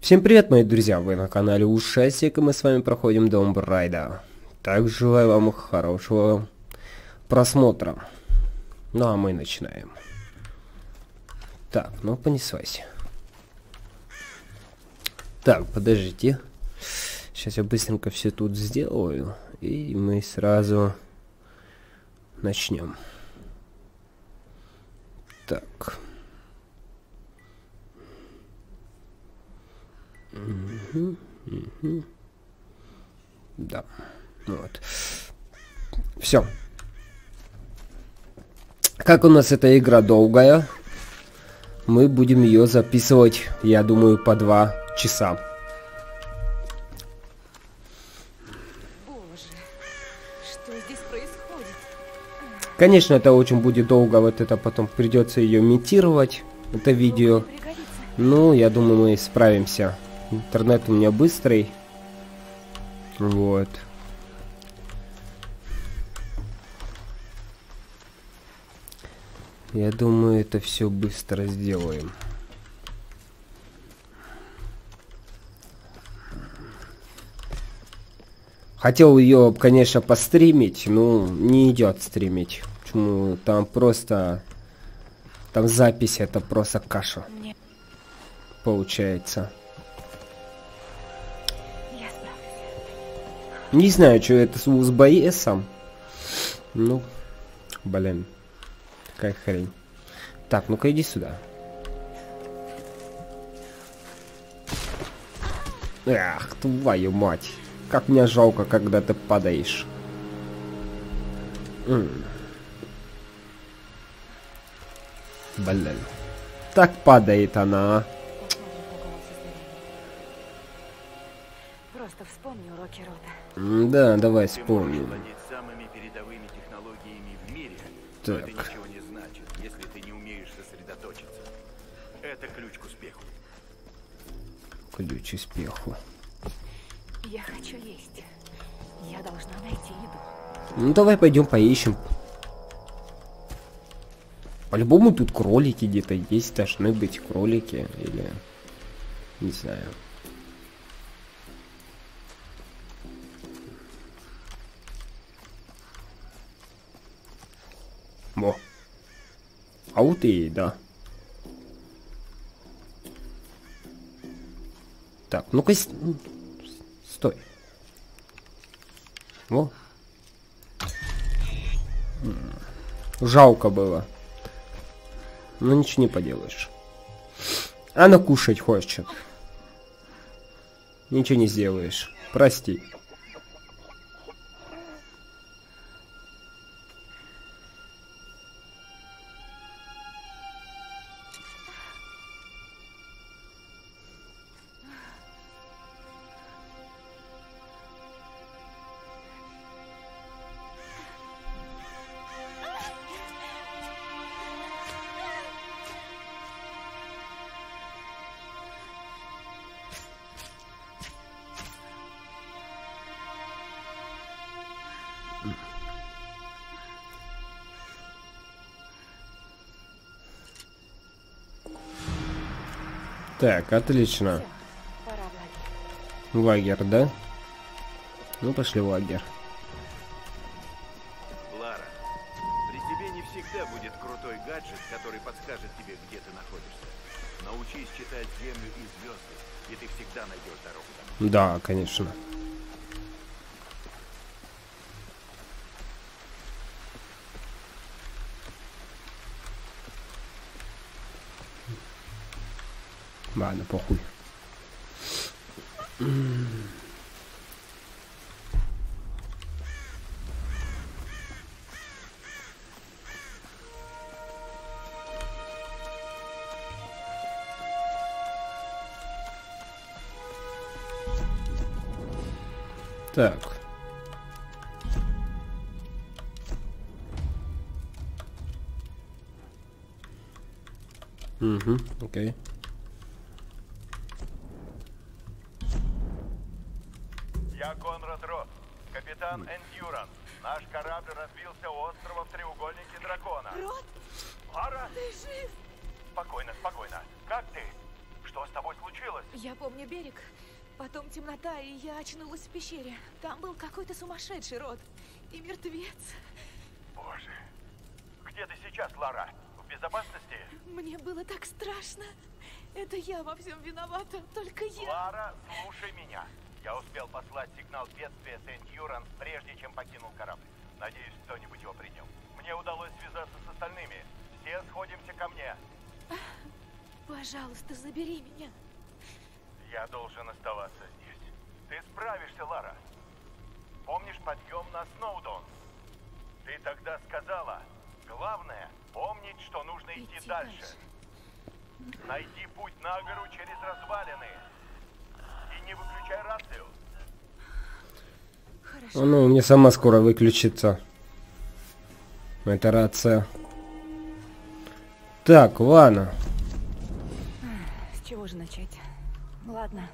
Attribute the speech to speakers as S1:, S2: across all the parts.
S1: Всем привет, мои друзья! Вы на канале Ушастик, и мы с вами проходим Дом Брайда. Так, желаю вам хорошего просмотра. Ну, а мы начинаем. Так, ну, понеслась. Так, подождите. Сейчас я быстренько все тут сделаю, и мы сразу начнем. Так. Угу, угу. Да. Вот. Все. Как у нас эта игра долгая, мы будем ее записывать, я думаю, по два часа. Конечно, это очень будет долго, вот это потом придется ее имитировать, это видео. Ну, я думаю, мы справимся. Интернет у меня быстрый. Вот. Я думаю, это все быстро сделаем. Хотел ее, конечно, постримить, но не идет стримить. Почему? Там просто... Там запись это просто каша. Получается. Не знаю, что это с УСБСом. Ну, блин. Какая хрень. Так, ну-ка иди сюда. Ах, твою мать. Как мне жалко, когда ты падаешь. М -м. Блин. Так падает она, а. Да, давай вспомним.
S2: самыми передовыми технологиями в мире,
S1: Так.
S2: это ничего не значит, если ты не умеешь сосредоточиться. Это ключ к успеху.
S1: Ключ успеху.
S3: Я хочу есть. Я должна найти еду.
S1: Ну давай пойдем поищем. По-любому тут кролики где-то есть, должны быть кролики или не знаю. Во. А и да. Так, ну-ка, стой. Во. Жалко было. Ну ничего не поделаешь. Она кушать хочет. Ничего не сделаешь. Прости. Так, отлично.
S3: Лагерь.
S1: Лагерь, да? Ну, пошли в лагерь.
S2: Лара, при тебе не всегда будет крутой гаджет, который подскажет тебе, где ты находишься. Научись читать Землю и звезды, и ты всегда найдешь дорогу.
S1: Да, конечно. Ладно, похуй. Так.
S4: Темнота, и я очнулась в пещере. Там был какой-то сумасшедший род. И мертвец.
S2: Боже. Где ты сейчас, Лара? В безопасности?
S4: Мне было так страшно. Это я во всем виновата, только я.
S2: Лара, слушай меня. Я успел послать сигнал бедствия Сент-Юран, прежде чем покинул корабль. Надеюсь, кто-нибудь его принял. Мне удалось связаться с остальными. Все сходимся ко мне.
S4: Пожалуйста, забери меня.
S2: Я должен оставаться. Ты справишься, Лара. Помнишь подъем на Сноудон? Ты тогда сказала, главное помнить, что нужно идти,
S4: Идти
S2: дальше.
S4: дальше.
S2: Найди путь на гору через развалины. И не выключай рацию.
S4: Хорошо.
S1: Ну, мне сама скоро выключится. Это рация. Так, ладно.
S3: С чего же начать? Ладно.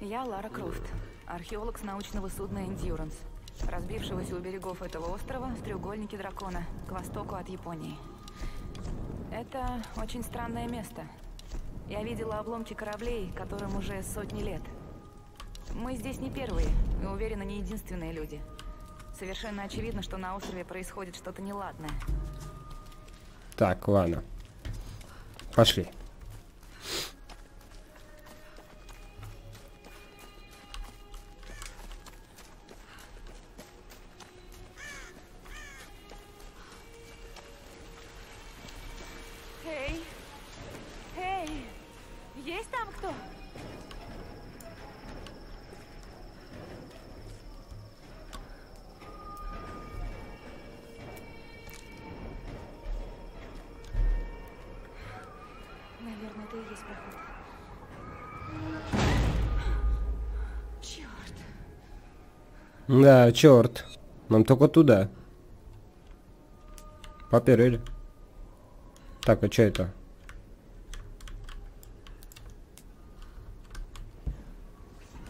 S3: Я Лара Крофт, археолог с научного судна Endurance, разбившегося у берегов этого острова в треугольнике дракона, к востоку от Японии. Это очень странное место. Я видела обломки кораблей, которым уже сотни лет. Мы здесь не первые, и уверена, не единственные люди. Совершенно очевидно, что на острове происходит что-то неладное.
S1: Так, ладно. Пошли. Да, черт. Нам только туда. Поперли. Так, а что это?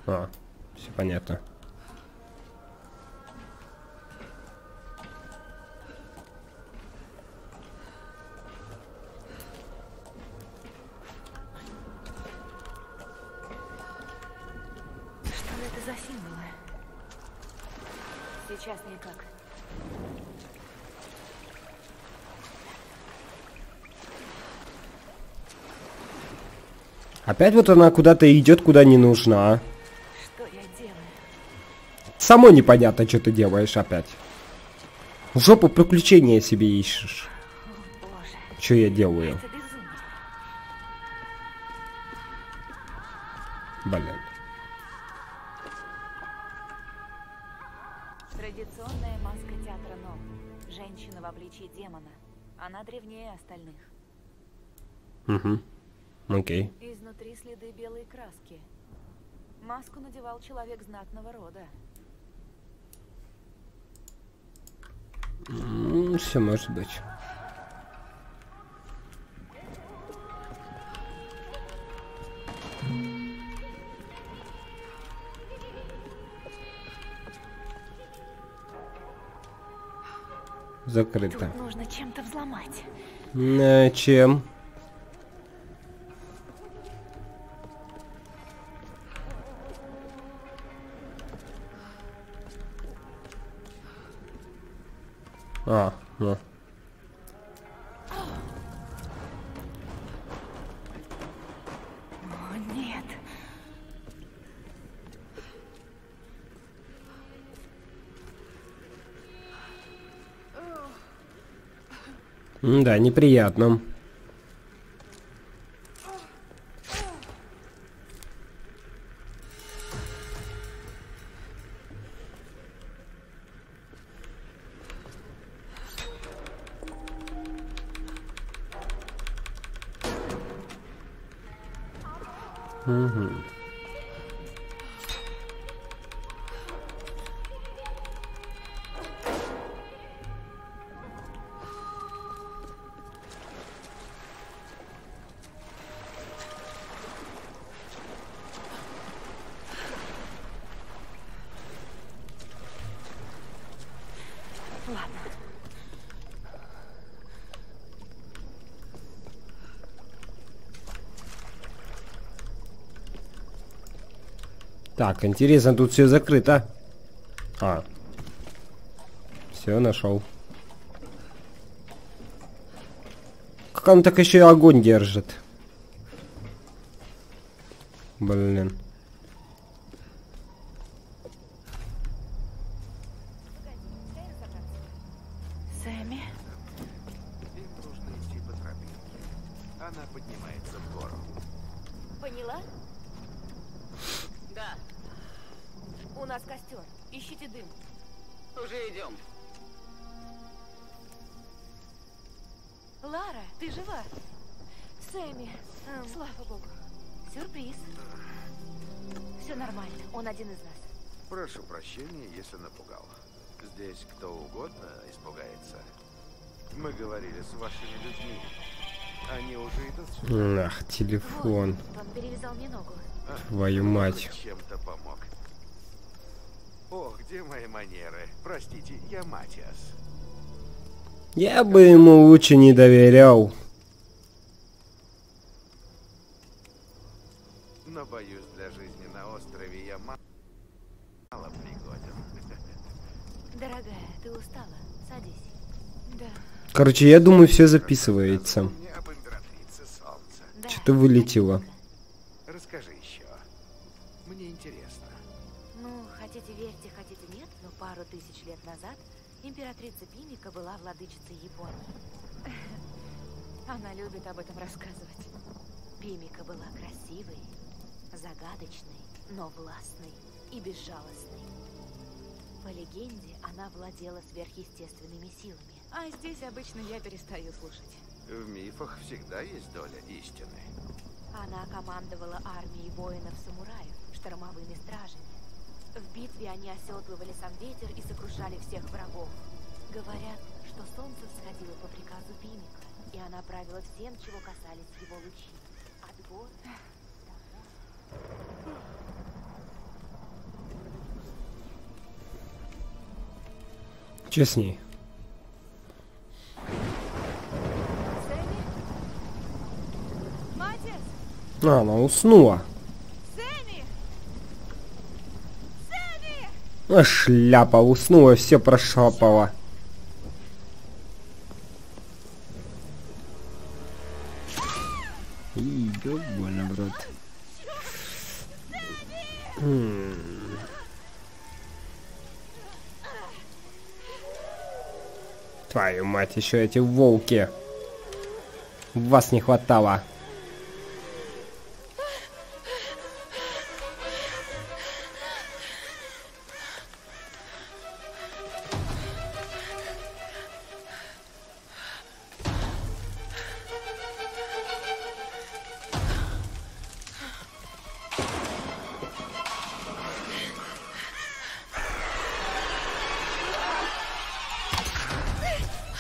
S1: А, все понятно. Опять вот она куда-то идет, куда не нужна.
S3: Что я делаю?
S1: Само непонятно, что ты делаешь опять. В жопу приключения себе ищешь.
S3: Боже.
S1: Что я делаю? Блин.
S3: Традиционная маска театра Ном. Женщина в обличии демона. Она древнее остальных.
S1: Угу. Окей.
S3: Изнутри следы белой краски. Маску надевал человек знатного рода.
S1: все может быть. Закрыто.
S3: Тут нужно чем-то взломать.
S1: Э, чем? А, ну.
S3: О, нет.
S1: Да, неприятно. Так, интересно, тут все закрыто. А. Все, нашел. Как он так еще и огонь держит? Твою мать.
S2: Чем-то помог. О, где мои манеры? Простите, я Матиас.
S1: Я бы ему лучше не доверял.
S2: Но боюсь, для жизни на острове я ма- мало пригоден.
S3: Дорогая, ты устала? Садись. Да.
S1: Короче, я думаю, все записывается. Что-то вылетело.
S2: Расскажи еще. Мне интересно.
S3: Ну, хотите верьте, хотите нет, но пару тысяч лет назад императрица Пимика была владычицей Японии. Она любит об этом рассказывать. Пимика была красивой, загадочной, но властной и безжалостной. По легенде, она владела сверхъестественными силами. А здесь обычно я перестаю слушать.
S2: В мифах всегда есть доля истины.
S3: Она командовала армией воинов-самураев, штормовыми стражами. В битве они оседлывали сам ветер и сокрушали всех врагов. Говорят, что солнце всходило по приказу Пимика, и она правила всем, чего касались его лучи. От гор.
S1: Че с ней? А, она уснула.
S3: Сэмми! Сэмми!
S1: А, шляпа, уснула, все прошапала. Еще эти волки. Вас не хватало.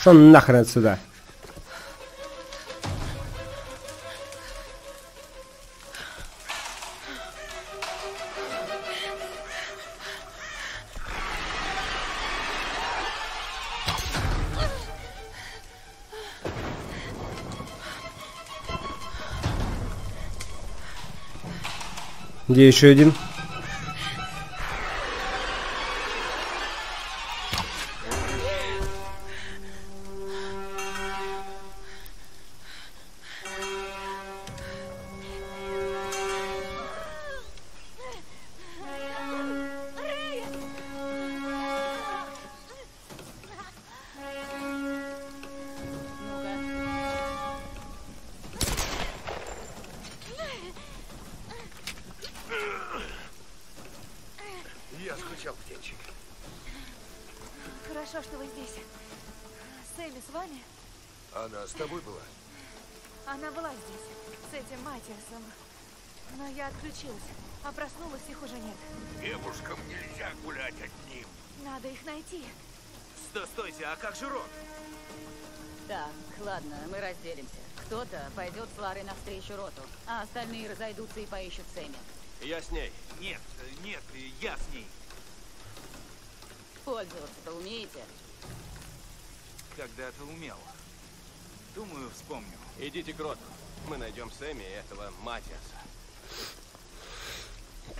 S1: Что нахрен отсюда? Где еще один?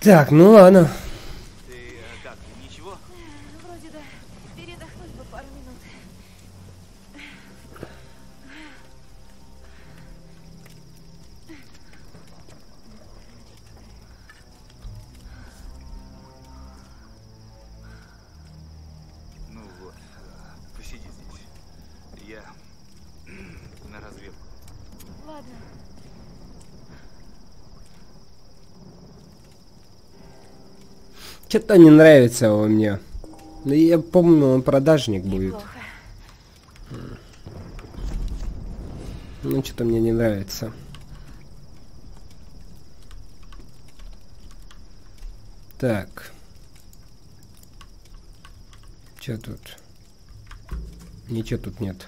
S5: Так,
S1: ну ладно. Что-то не нравится он мне. Ну, я помню, он продажник будет. Ну, что-то мне не нравится. Так. Что тут? Ничего тут нет.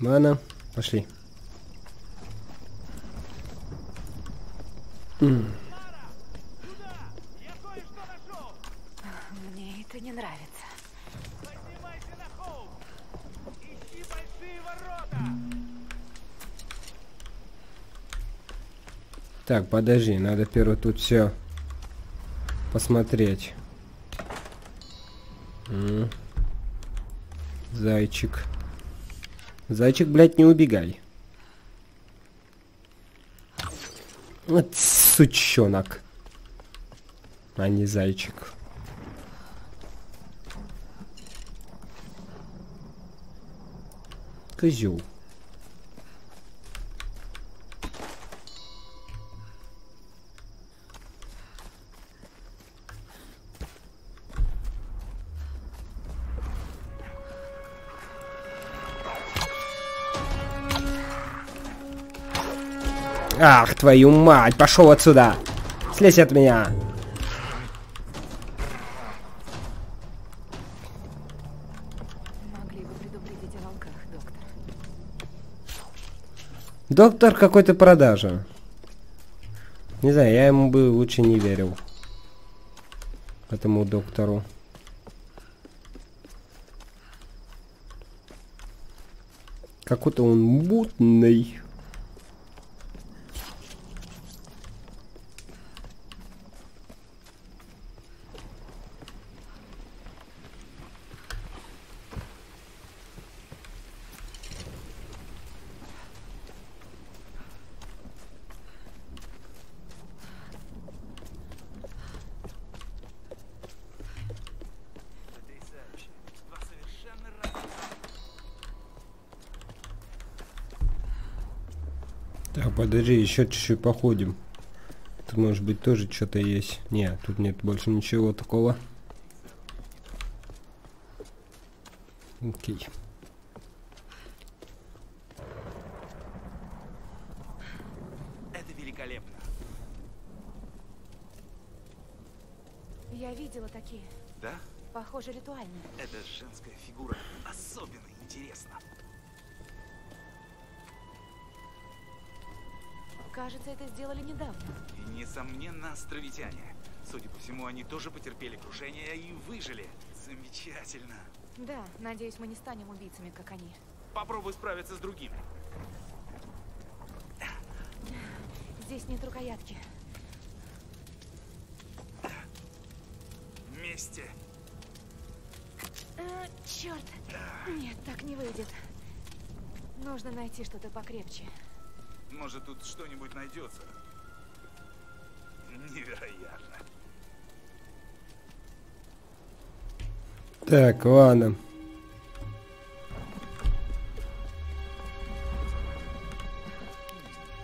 S1: Ладно, пошли. М, Так, подожди, надо первое тут все посмотреть. М. Зайчик. Зайчик, блядь, не убегай. Вот сучонок. А не зайчик. Козел. Ах, твою мать, пошел отсюда. Слезь от меня.
S5: Доктор
S1: какой-то продажа. Не знаю, я ему бы лучше не верил. Этому доктору. Какой-то он мутный.
S6: Потрясающе. Два совершенно разных.
S1: Так, подожди, еще чуть-чуть походим. Тут может быть тоже что-то есть. Не, тут нет больше ничего такого. Окей.
S6: Это великолепно.
S3: Я видела такие.
S6: Да?
S3: Похоже, ритуальные.
S6: Эта
S3: Кажется, это сделали недавно.
S6: И, несомненно, островитяне. Судя по всему, они тоже потерпели крушение и выжили. Замечательно.
S3: Да, надеюсь, мы не станем убийцами, как они.
S6: Попробуй справиться с другими.
S3: Здесь нет рукоятки.
S6: Вместе.
S3: А, черт! Нет, так не выйдет. Нужно найти что-то покрепче.
S6: Может, тут что-нибудь найдется. Невероятно.
S1: Так, ладно.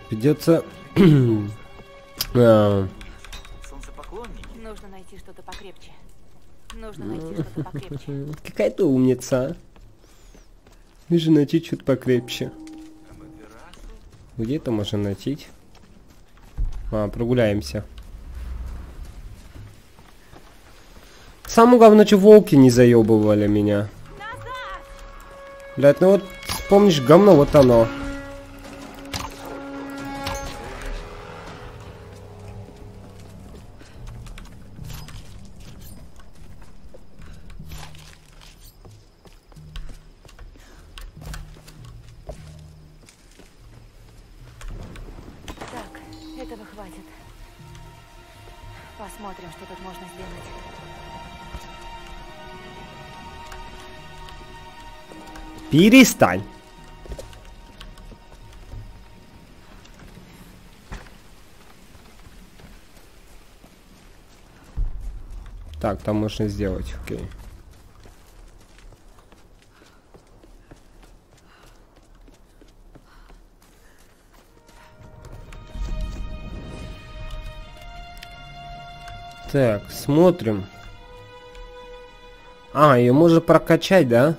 S1: Придется... а,
S6: Солнцепоклонники.
S3: Нужно найти что-то покрепче. Нужно найти что-то покрепче.
S1: Какая ты умница. а. Нужно найти что-то покрепче. Где это можно найти? А, прогуляемся. Самое главное, что волки не заебывали меня. Блять, ну вот вспомнишь говно, вот оно. Перестань. Так, там можно сделать, окей. Так, смотрим. А, ее можно прокачать, да?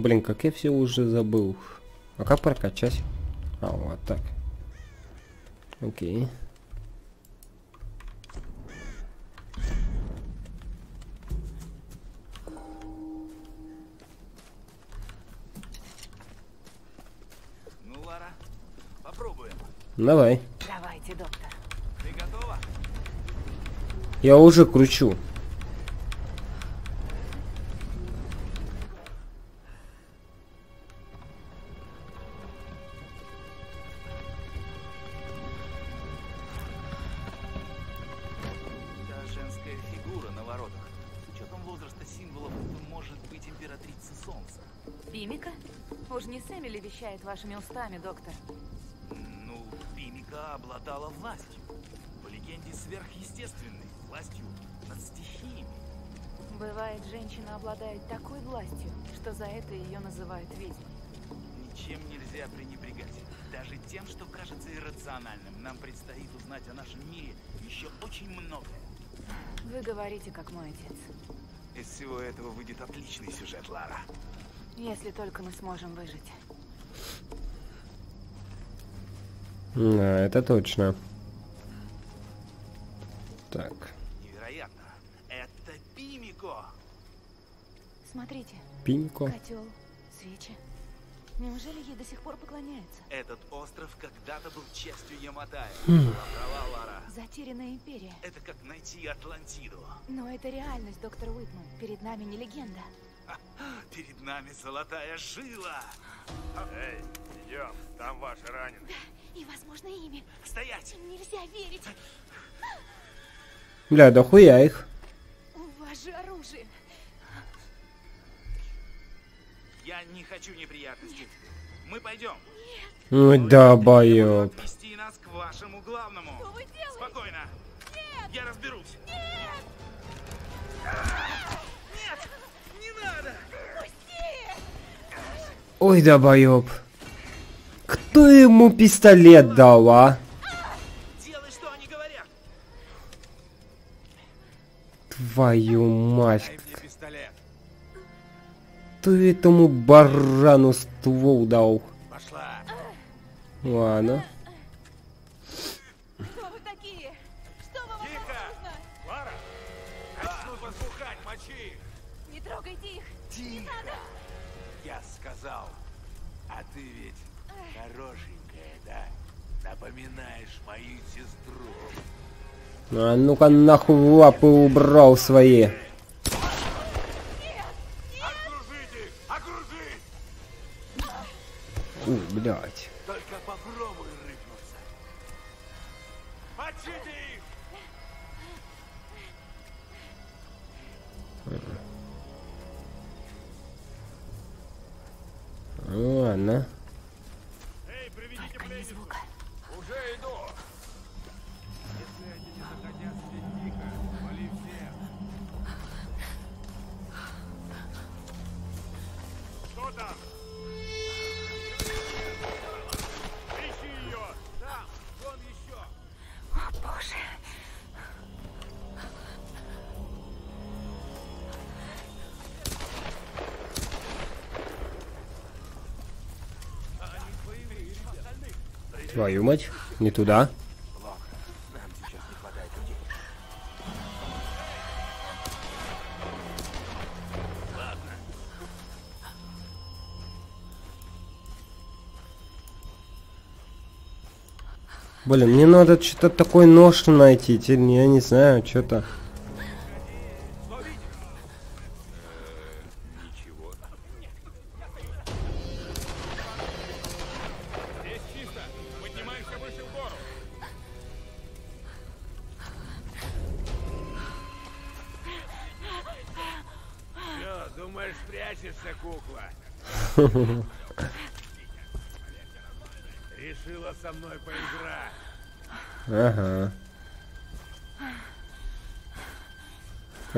S1: Блин, как я все уже забыл. А как прокачать? А, вот так. Окей.
S6: Ну, Лара, попробуем.
S1: Давай.
S3: Давайте, доктор.
S6: Ты готова?
S1: Я уже кручу.
S3: Вашими устами, доктор?
S6: Ну, Пимика обладала властью. По легенде, сверхъестественной властью над стихиями.
S3: Бывает, женщина обладает такой властью, что за это ее называют ведьмой.
S6: Ничем нельзя пренебрегать. Даже тем, что кажется иррациональным. Нам предстоит узнать о нашем мире еще очень многое.
S3: Вы говорите, как мой отец.
S6: Из всего этого выйдет отличный сюжет, Лара.
S3: Если только мы сможем выжить.
S1: Да, это точно. Так.
S6: Невероятно. Это Пимико.
S3: Смотрите,
S1: Пинько.
S3: котел, свечи. Неужели ей до сих пор поклоняются?
S6: Этот остров когда-то был частью Яматая. Права, Лара.
S3: Затерянная империя.
S6: Это как найти Атлантиду.
S3: Но это реальность, доктор Уитман. Перед нами не легенда.
S6: Перед нами золотая жила.
S7: Эй, идем, там ваши раненые.
S3: И, возможно, ими.
S6: Стоять!
S3: Им нельзя верить.
S1: Бля, да хуя их.
S3: У вас же оружие.
S6: Я не хочу неприятностей. Мы пойдем.
S1: Ну
S6: Но
S1: да, боёб.
S6: нас к вашему главному.
S3: Что вы делаете?
S6: Спокойно. Я разберусь. Нет! Не надо!
S1: Ой, да боёб. Кто ему пистолет дал, а?
S6: Делай, что они говорят.
S1: Твою мать. Кто этому барану ствол дал?
S6: Пошла.
S1: Ладно.
S6: А
S1: ну-ка нахуй лапы убрал свои. У, блядь.
S6: Только попробуй рыпнуться. Мочите их!
S1: Ладно. Твою мать. Не туда. Блин, мне надо что-то такой нож найти. Я не знаю, что-то.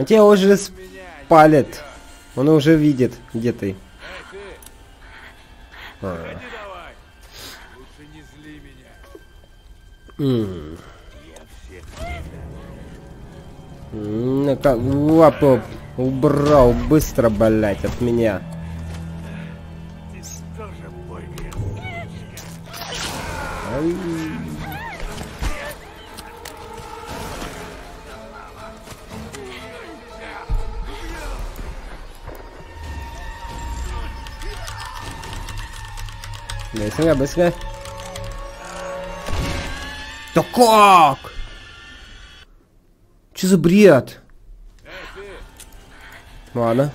S1: А тебя уже спалит. Он уже видит, где ты. А. Ну-ка, лапу убрал быстро, блять, от меня. Быстрее, быстрее. Да как? Че за бред? Ладно.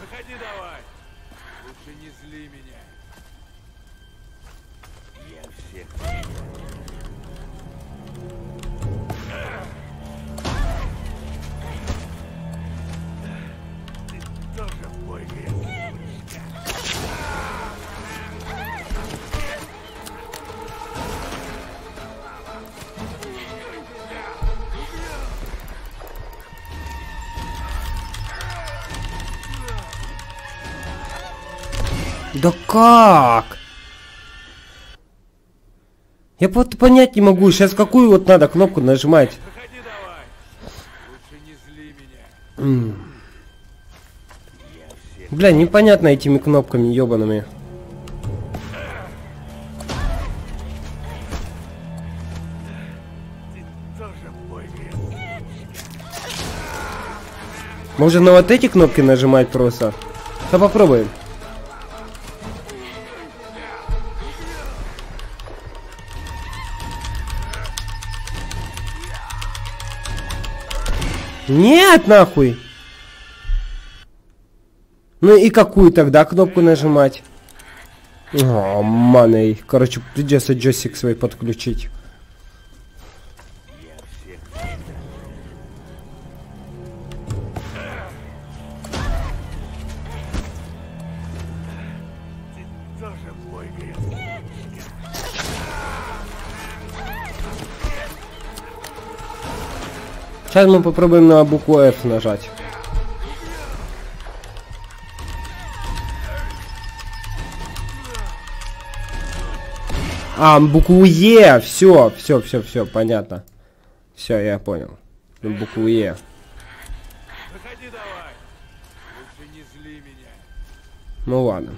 S1: Как? Я вот понять не могу, сейчас какую вот надо кнопку нажимать.
S7: Выходи давай. Лучше не зли меня.
S1: Бля, непонятно этими кнопками ебаными. Можно на вот эти кнопки нажимать просто. Да попробуем. Нет, нахуй. Ну и какую тогда кнопку нажимать? О, маной. Короче, придется джойстик свой подключить. Сейчас мы попробуем на букву F нажать. А, букву Е, все, все, все, все, понятно. Все, я понял. Букву Е.
S7: Выходи давай. Лучше не зли меня.
S1: Ну ладно.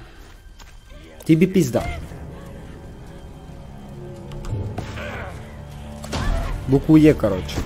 S1: Тебе пизда. Букву Е, короче.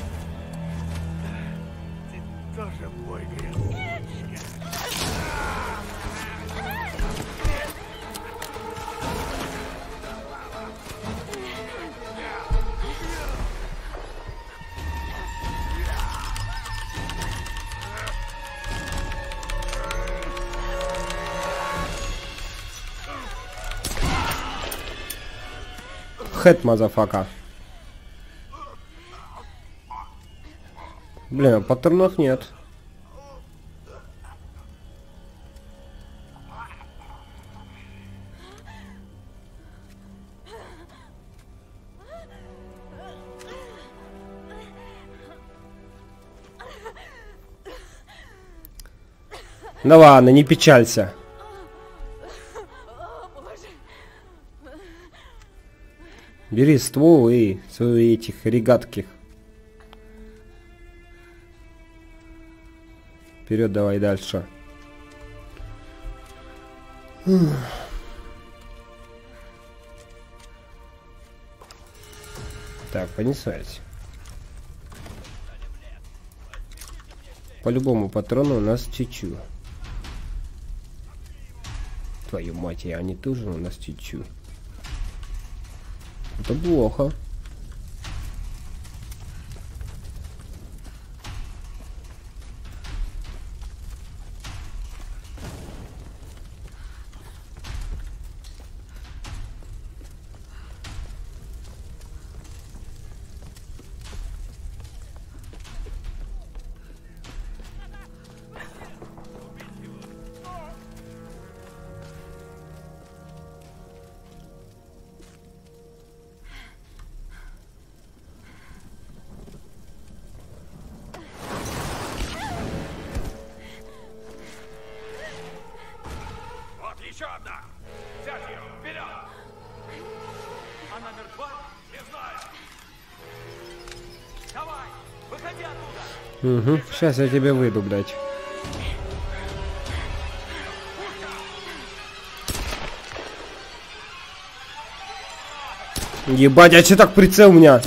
S1: Head, motherfucker. Блин, а патронов нет. Да ладно, не печалься. Бери ствол и свои этих регатких. Вперед давай дальше. Так, понеслась. По любому патрону у нас чечу. Твою мать, и они тоже у нас чечу. Это плохо. Угу, сейчас я тебе выйду, блядь. Ебать, а че так прицел у меня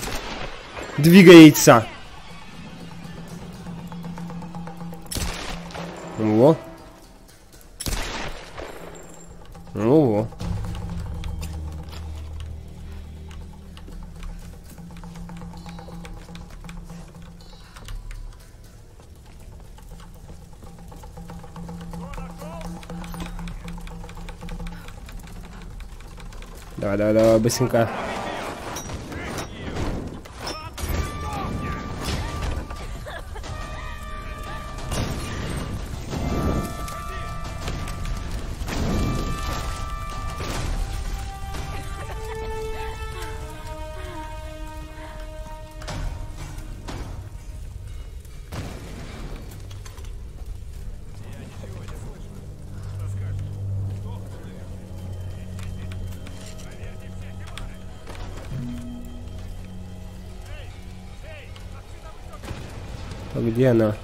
S1: двигается? Bem 5K. gerne.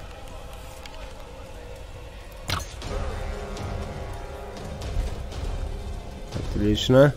S1: Natürlich, ne?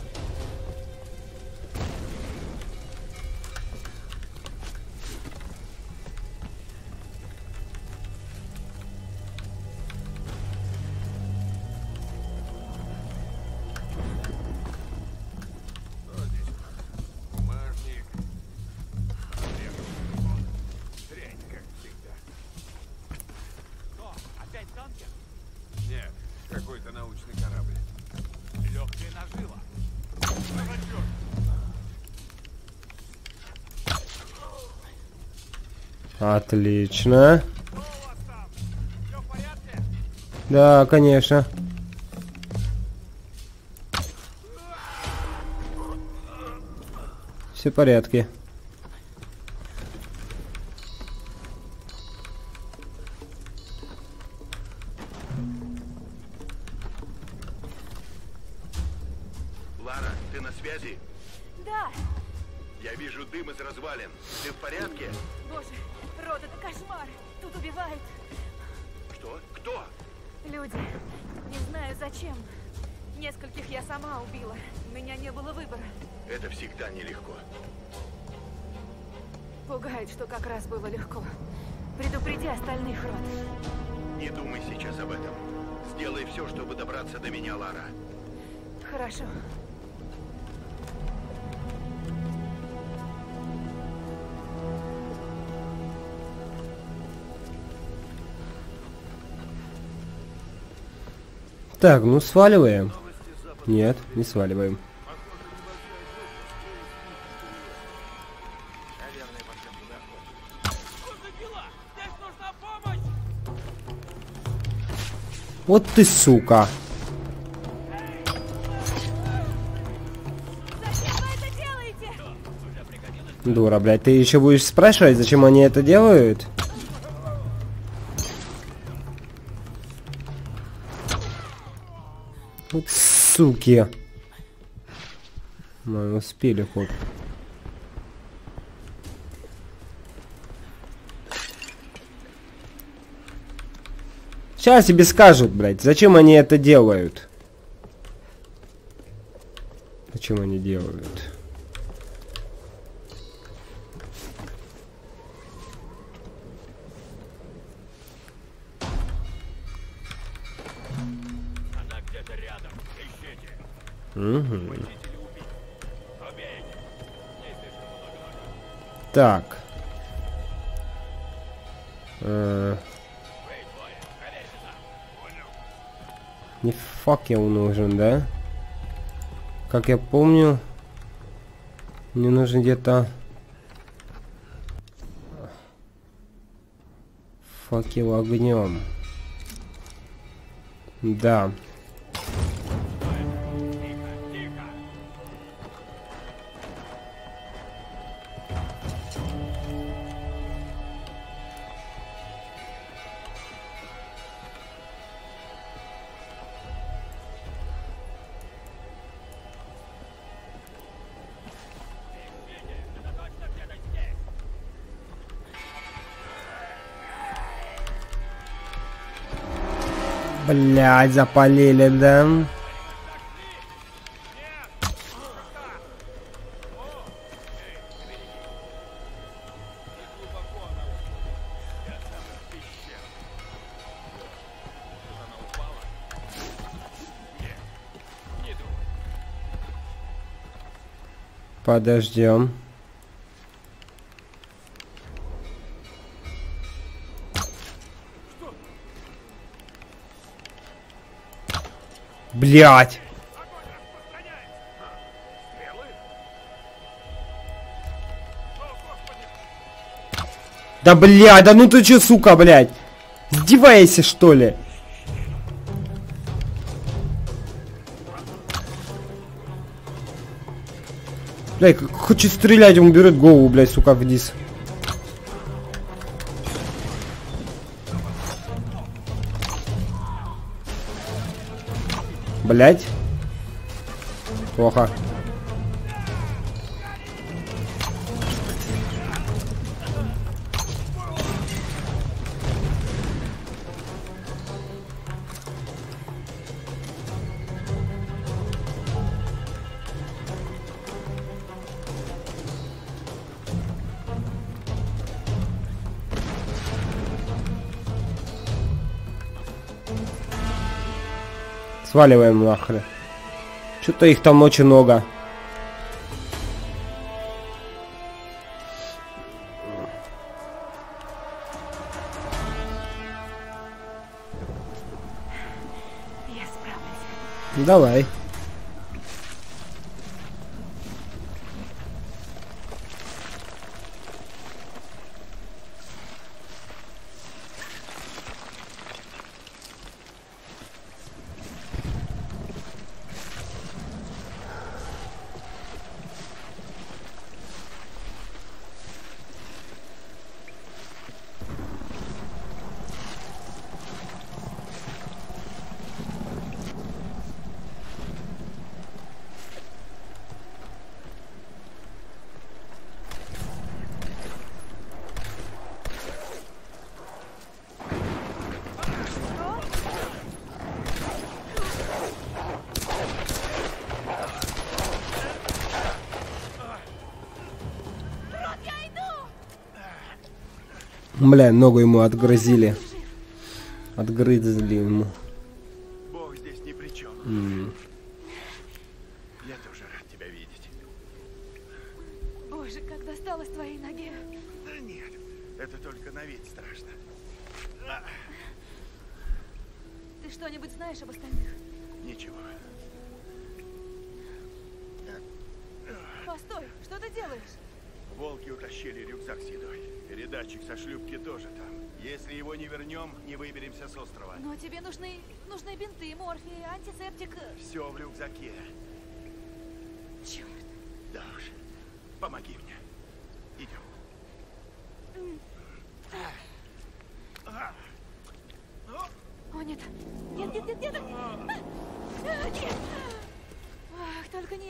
S1: Отлично. Да, конечно. Все в порядке.
S3: Боже, Род, это кошмар! Тут убивают
S2: Что? Кто?
S3: люди. Не знаю зачем. Нескольких я сама убила. У меня не было выбора.
S2: Это всегда нелегко.
S3: Пугает, что как раз было легко. Предупреди остальных, Род.
S2: Не думай сейчас об этом. Сделай все, чтобы добраться до меня, Лара.
S3: Хорошо.
S1: Так, ну сваливаем. Нет, не сваливаем. Вот ты сука. Дура, блядь. Ты еще будешь спрашивать, зачем они это делают? Суки. Мы успели хоть. Сейчас тебе скажут, блядь, зачем они это делают. Зачем они делают?
S6: Народу.
S1: Так. Э, не факел нужен, да? Как я помню, мне нужен где-то факел огнем. Да. Блять, запалили, да? Подождем. Блять. Да блядь, да ну ты че, сука, блядь? Издевайся, что ли? Блядь, хочет стрелять, он берет голову, блядь, сука, вниз. Блядь. Плохо. Сваливаем нахрен. Что-то их там очень много. Давай. Бля, ногу ему отгрызили. Отгрызли ему.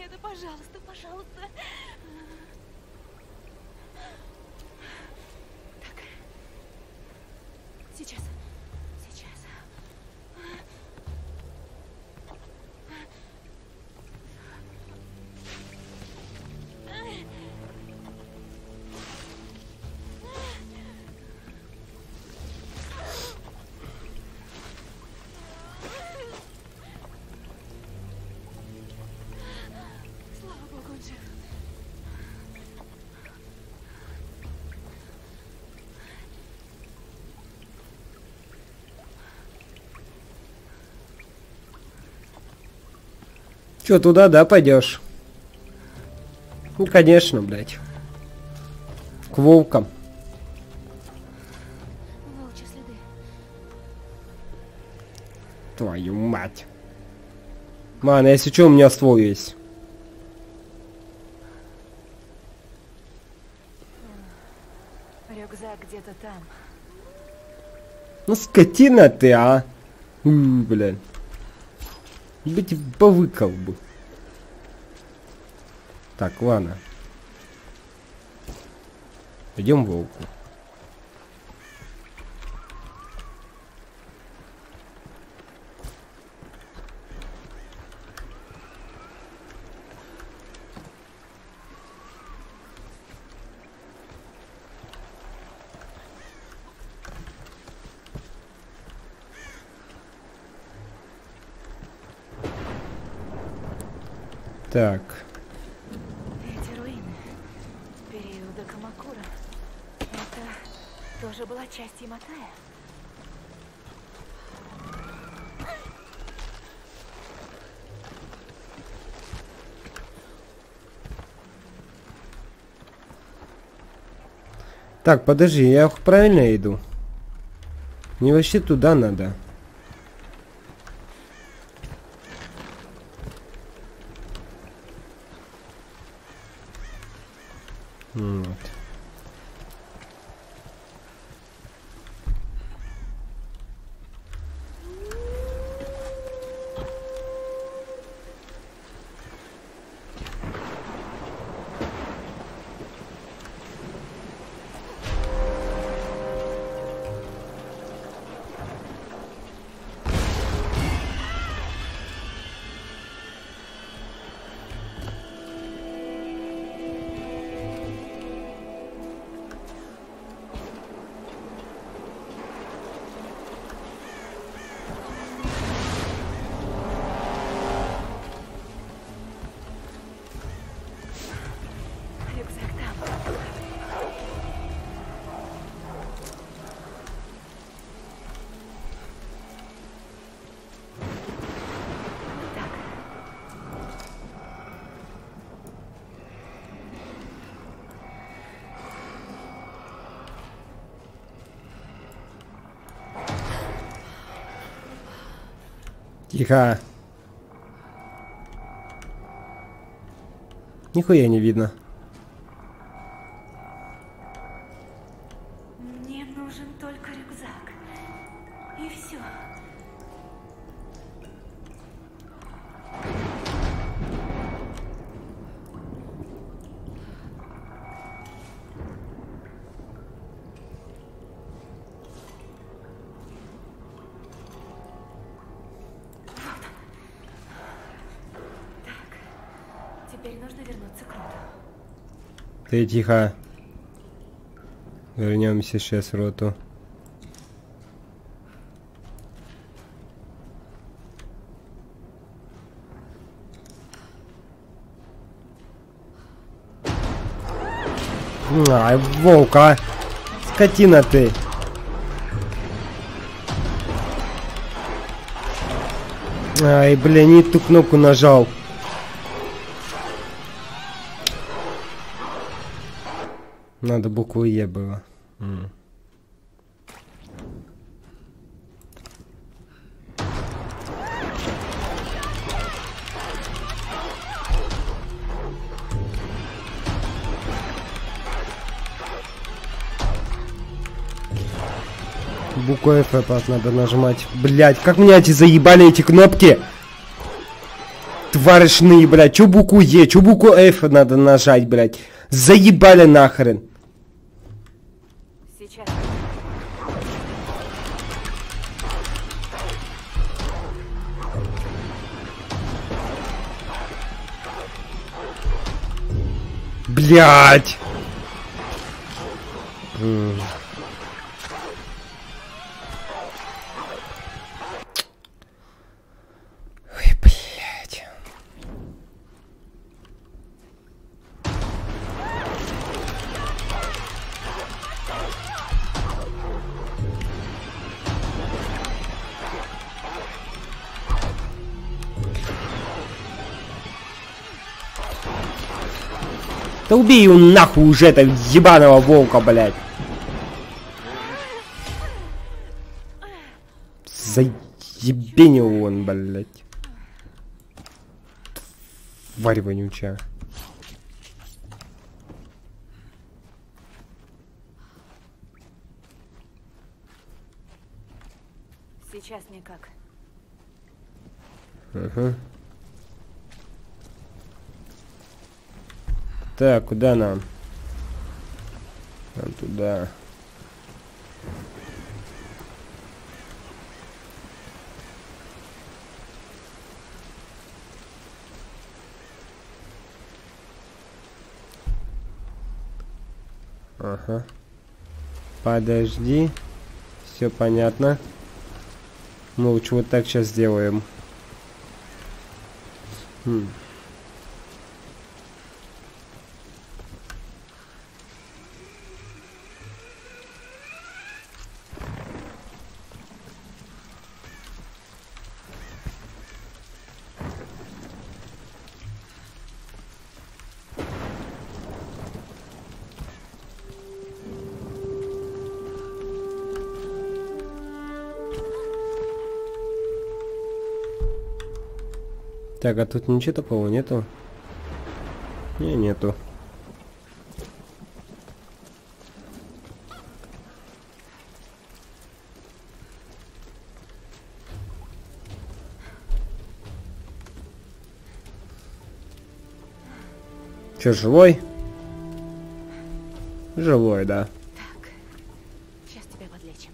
S2: Это,
S3: пожалуйста, пожалуйста.
S1: Че, туда, да, пойдешь? Ну, конечно, блядь. К волкам. Твою мать. Ман, если что, у меня ствол есть.
S5: Рюкзак где-то там.
S1: Ну, скотина ты, а. У, блядь. Быть повыкал бы. Так, ладно. Идем волку.
S3: Ну,
S1: Так.
S5: Эти руины периода Камакура. Это часть Яматая?
S1: Так, подожди, я правильно иду? Мне вообще туда надо. Тихо. Нихуя не видно. Ты тихо. Вернемся сейчас в роту. Ай, волка! Скотина ты! Ай, бля, не ту кнопку нажал. Надо букву Е было. М. Букву F опять надо нажимать. Блять, как меня эти заебали эти кнопки? Тваришные, блядь. Чё букву Е, чё букву F надо нажать, блядь? Заебали нахрен. Блять. Убей его нахуй уже, так ебаного волка, блядь. Заебенил он, блядь. Тварь вонючая.
S5: Сейчас никак.
S1: Ага. Так, куда нам? Нам туда. Ага. Подожди. Все понятно. Мы лучше вот так сейчас сделаем. Хм. Так, а тут ничего такого нету? Не, нету. Че, живой? Живой, да.
S3: Так, сейчас тебя подлечим.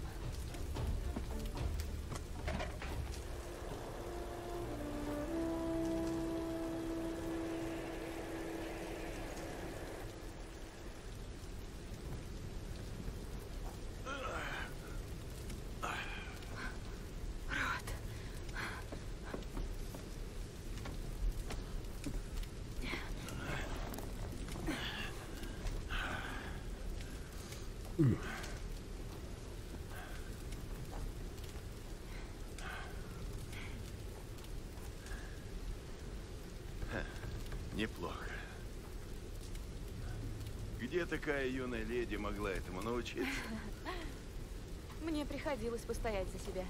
S2: Неплохо. Где такая юная леди могла научиться?
S3: Мне приходилось постоять за себя.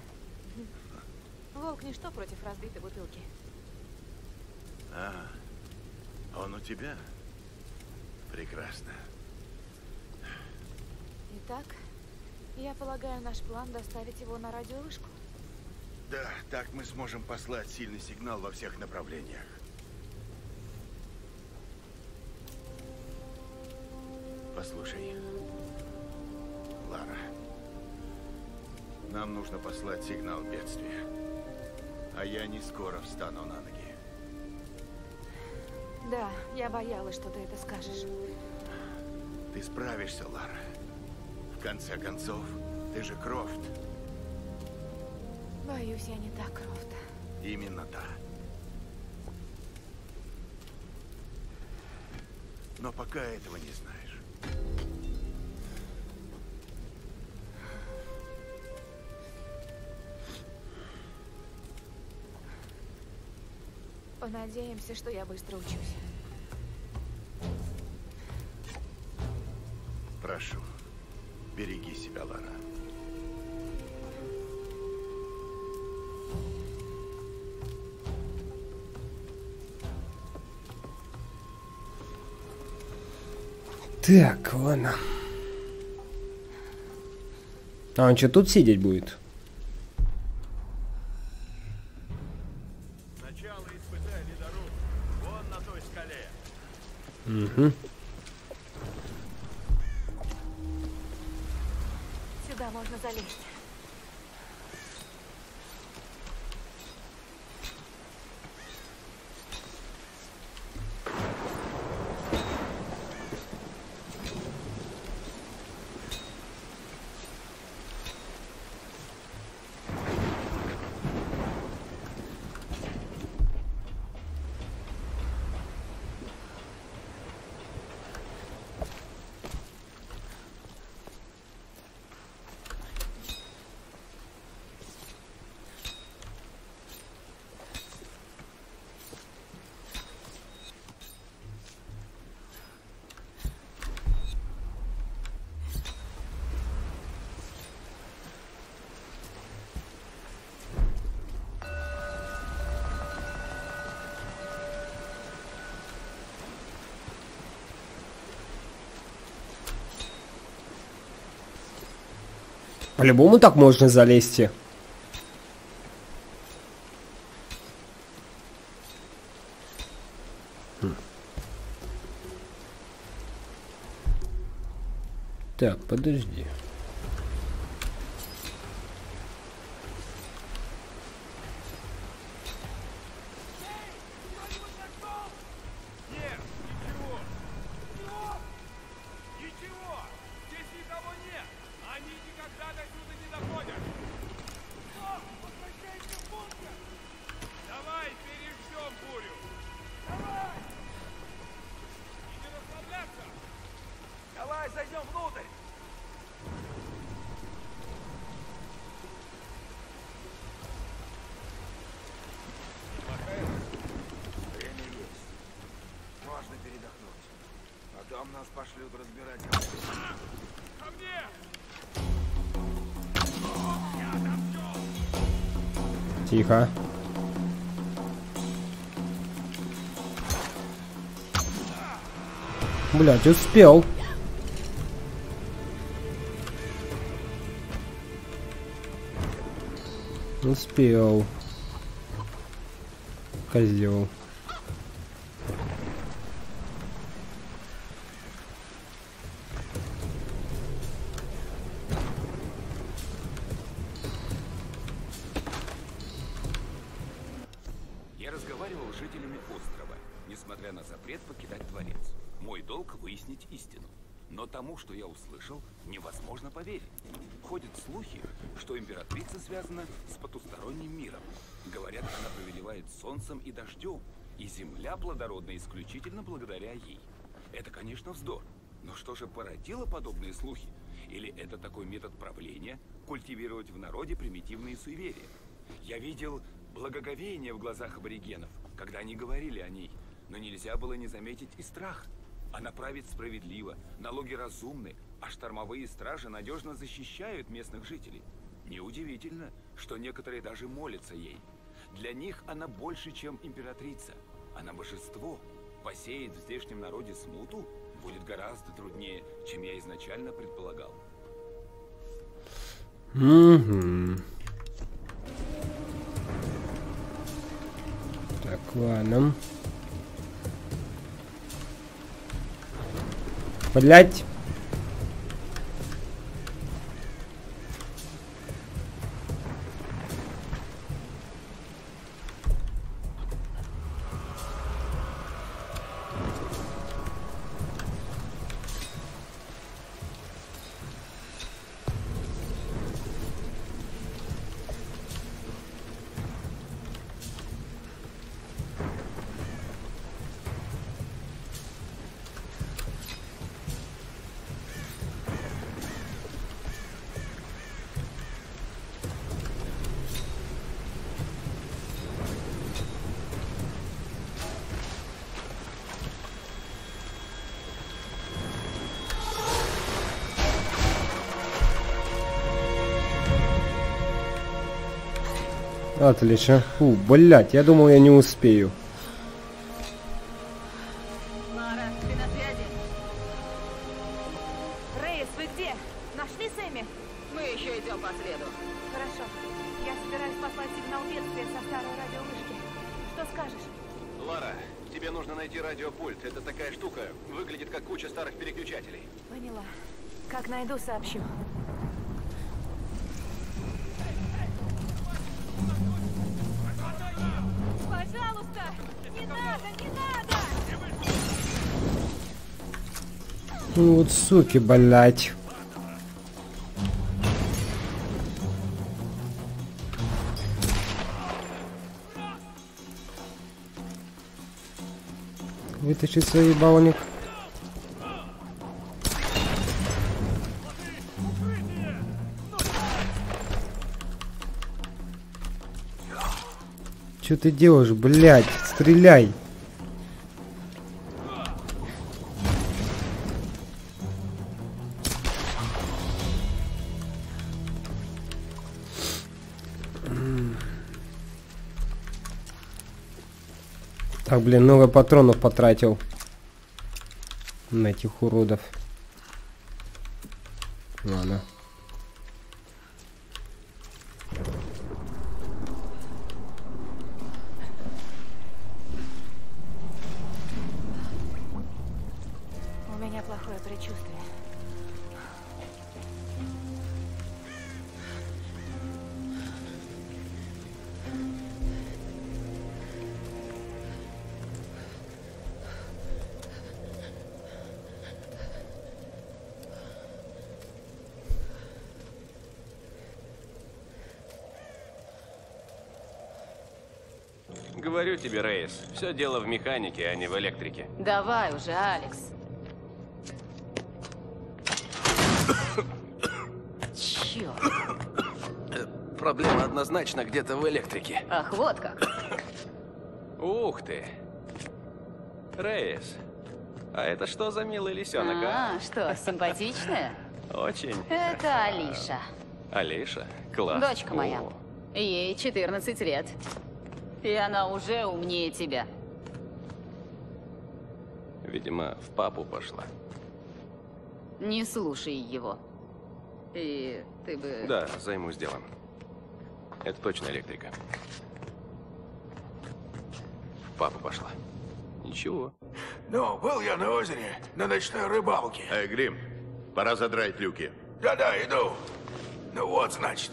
S3: Волк ничто против разбитой бутылки.
S2: А, он у тебя? Прекрасно.
S3: Итак, я полагаю, наш план доставить его на радиовышку.
S2: Да, так мы сможем послать сильный сигнал во всех направлениях. Послушай, нам нужно послать сигнал бедствия. А я не скоро встану на ноги.
S3: Да, я боялась, что ты это скажешь.
S2: Ты справишься, Лара. В конце концов, ты же Крофт.
S3: Боюсь, я не так, Крофт.
S2: Именно та. Но пока этого не знаешь.
S3: Понадеемся, что я быстро учусь.
S2: Прошу, береги себя, Лара.
S1: Так, ладно. А он что, тут сидеть будет?
S2: Начало испытаний дорог вон на той скале.
S1: Угу.
S3: Сюда можно залезть.
S1: По-любому так можно залезть. Так, подожди.
S8: нас пошлют разбирать
S7: Ко мне!
S1: Тихо. Блять, успел. Успел. Козел.
S9: Плодородна исключительно благодаря ей. Это, конечно, вздор. Но что же породило подобные слухи? Или это такой метод правления – культивировать в народе примитивные суеверия? Я видел благоговение в глазах аборигенов, когда они говорили о ней, но нельзя было не заметить и страх. Она правит справедливо, налоги разумны, а штормовые стражи надежно защищают местных жителей. Неудивительно, что некоторые даже молятся ей. Для них она больше, чем императрица. Она божество. Посеять в здешнем народе смуту будет гораздо труднее, чем я изначально предполагал.
S1: Угу. Так, ладно. Блять. Отлично. Фу, блять, я думал, я не успею.
S3: Лара, ты на связи? Рейс, вы где? Нашли Сэмми? Мы еще идем по следу. Хорошо. Я собираюсь послать сигнал бедствия со старой радиовышки. Что скажешь?
S10: Лара, тебе нужно найти радиопульт. Это такая штука. Выглядит как куча старых переключателей.
S3: Поняла. Как найду, сообщу. Пожалуйста! Не надо, не надо!
S1: Ну вот суки, блять. Вытащи свой балник. Что ты делаешь, блядь? Стреляй! Так, блин, много патронов потратил. На этих уродов. Ладно.
S11: Говорю тебе, Рейс, все дело в механике, а не в электрике.
S12: Давай уже, Алекс. Черт.
S11: Проблема однозначно где-то в электрике.
S12: Ах, вот как.
S11: Ух ты. Рейс, а это что за милый лисенок, а?
S12: А, что, симпатичная?
S11: Очень.
S12: Это Алиша.
S11: Алиша, класс.
S12: Дочка моя.
S11: О,
S12: Ей 14 лет. И она уже умнее тебя.
S11: Видимо, в папу пошла.
S13: Не слушай его. И ты бы...
S11: Да, займусь делом. Это точно электрика. В папу пошла. Ничего.
S14: Ну, был я на озере, на ночной рыбалке.
S2: Эй, Грим, пора задрать люки.
S14: Да-да, иду. Ну вот, значит.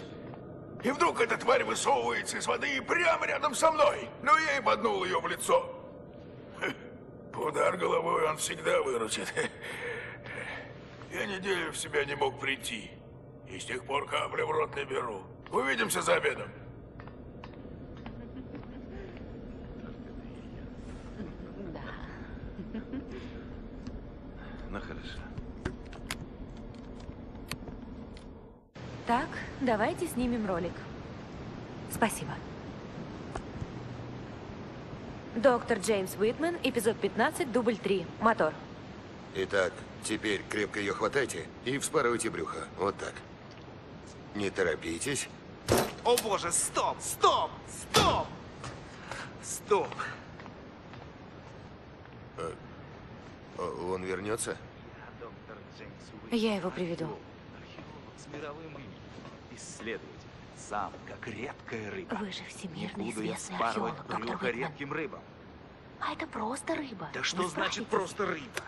S14: И вдруг эта тварь высовывается из воды и прямо рядом со мной. Ну, я и боднул ее в лицо. Удар головой он всегда выручит. Я неделю в себя не мог прийти. И с тех пор капли в рот не беру. Увидимся за обедом.
S13: Да.
S2: Ну, хорошо.
S13: Так, давайте снимем ролик. Спасибо. Доктор Джеймс Уитмен, эпизод 15, дубль 3. Мотор.
S15: Итак, теперь крепко ее хватайте и вспарывайте брюхо. Вот так. Не торопитесь.
S6: О боже, стоп, стоп, стоп! Стоп.
S15: Э, Он вернется?
S13: Я его приведу.
S6: С мировым именем. Исследователь. Сам, как редкая рыба.
S13: Вы же
S6: Не
S13: всемирно
S6: буду я
S13: известный
S6: спарывать
S13: археолог,
S6: брюхо редким рыбам.
S13: А это просто рыба.
S6: Да
S13: Вы
S6: что значит
S13: справитесь.
S6: просто рыба?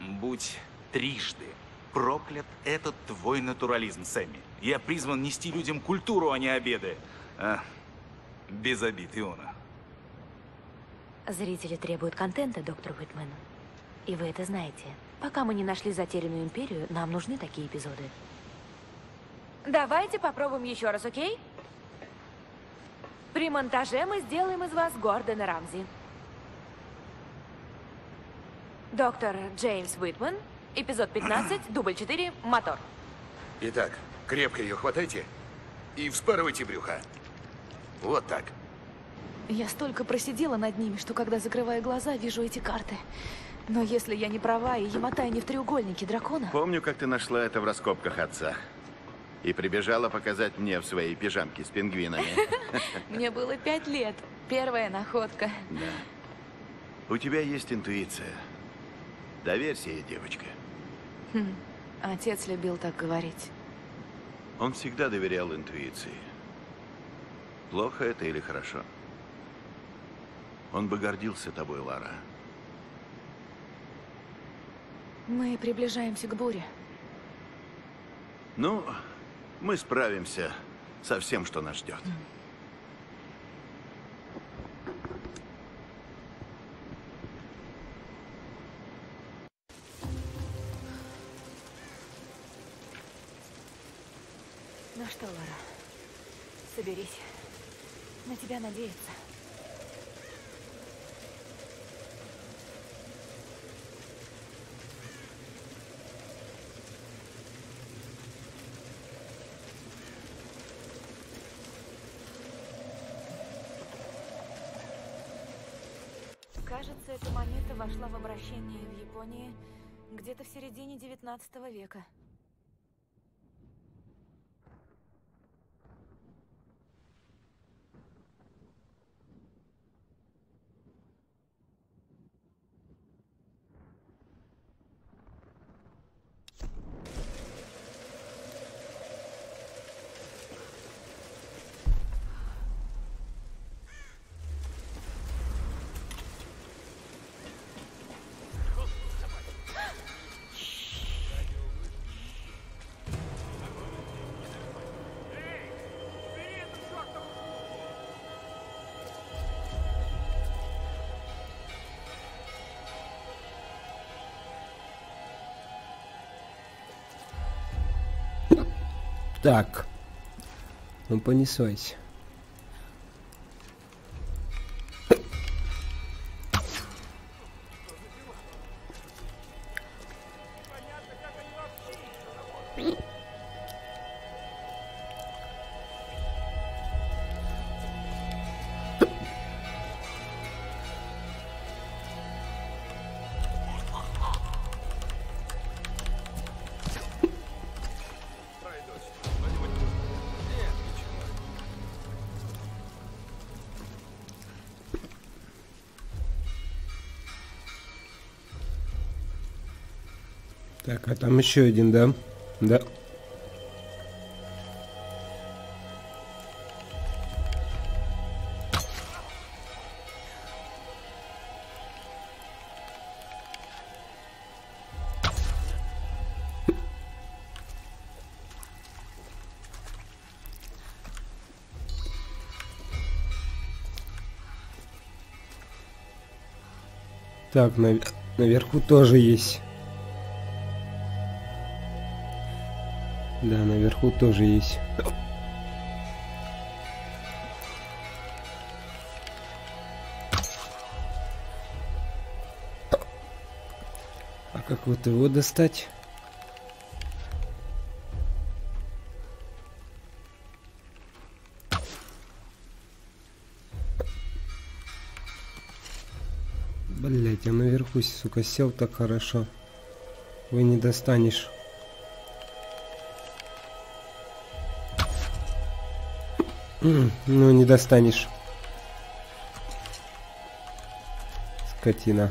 S6: Будь трижды проклят этот твой натурализм, Сэмми. Я призван нести людям культуру, а не обеды. А, без обид, Иона.
S13: Зрители требуют контента, доктор Уитмен. И вы это знаете. Пока мы не нашли затерянную империю, нам нужны такие эпизоды. Давайте попробуем еще раз, окей? При монтаже мы сделаем из вас Гордона Рамзи. Доктор Джеймс Уитмен, эпизод 15, дубль 4, мотор.
S15: Итак, крепко ее хватайте и вспарывайте брюхо. Вот так.
S3: Я столько просидела над ними, что когда закрываю глаза, вижу эти карты. Но если я не права, и Яматай не в треугольнике дракона...
S2: Помню, как ты нашла это в раскопках отца. И прибежала показать мне в своей пижамке с пингвинами.
S3: Мне было пять лет. Первая находка.
S2: Да. У тебя есть интуиция. Доверься ей, девочка.
S3: Хм, Отец любил так говорить.
S2: Он всегда доверял интуиции. Плохо это или хорошо? Он бы гордился тобой, Лара.
S3: Мы приближаемся к буре.
S2: Ну, мы справимся со всем, что нас ждет.
S3: Ну что, Лара, соберись. На тебя надеяться. Кажется, эта монета вошла в обращение в Японии где-то в середине 19 века.
S5: Так. Ну, понеслась.
S1: А там еще один, да? Да. Так, нав- наверху тоже есть. Наверху тоже есть. А как вот его достать? Блять, я наверху, сука, сел так хорошо. Вы не достанешь. Ну, не достанешь. Скотина.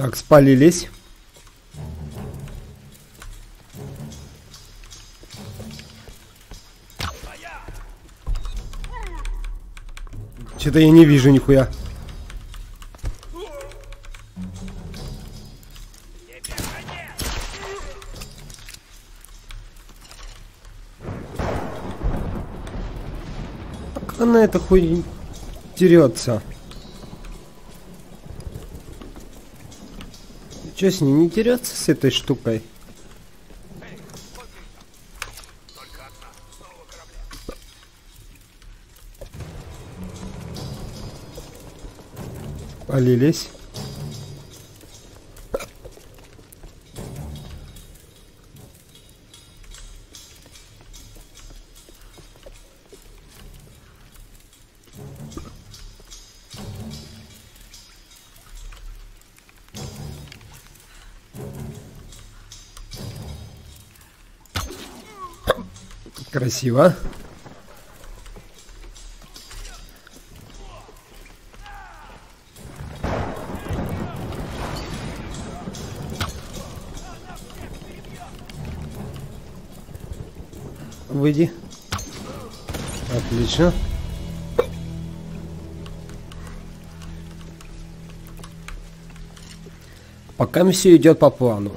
S1: Так, спалились. Что-то я не вижу нихуя. Как она это хуй дерется? Че с ней не дерется с этой штукой? Полились. Красиво. Выйди. Отлично. Пока все идет по плану.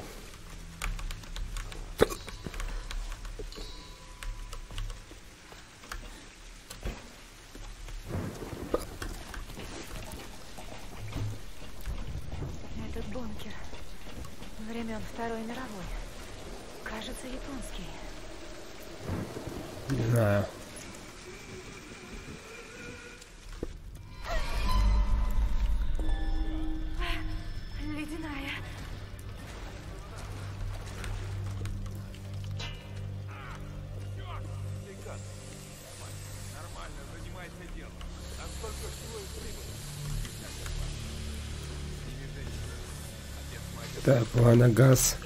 S9: Видать?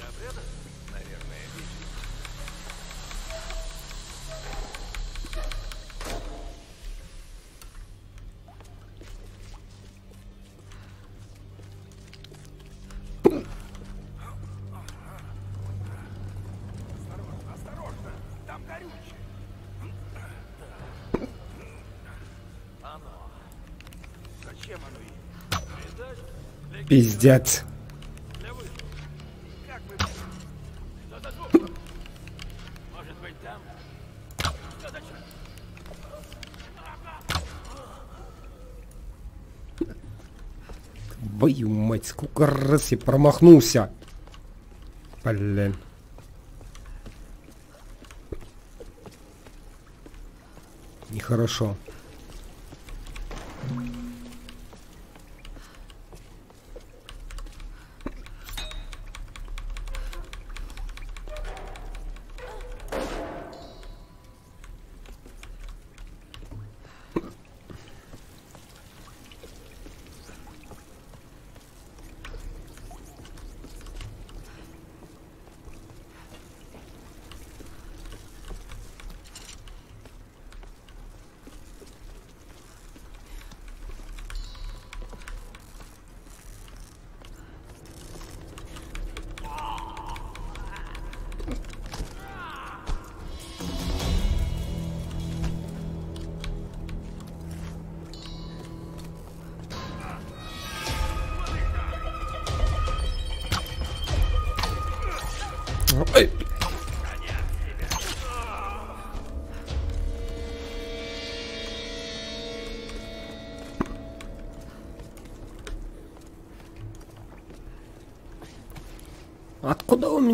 S1: Пиздец. Твою мать, сколько раз я промахнулся. Блин. Нехорошо.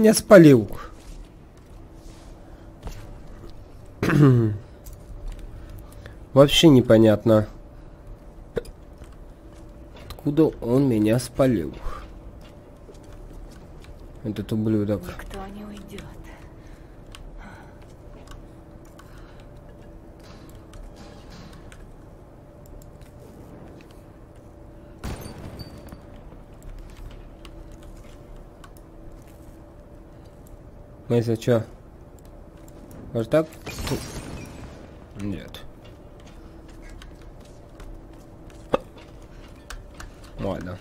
S1: Меня спалил? Вообще непонятно. Откуда он меня спалил? Этот ублюдок.
S5: Никто не уйдет.
S1: Если что? Может так? Нет. Ладно.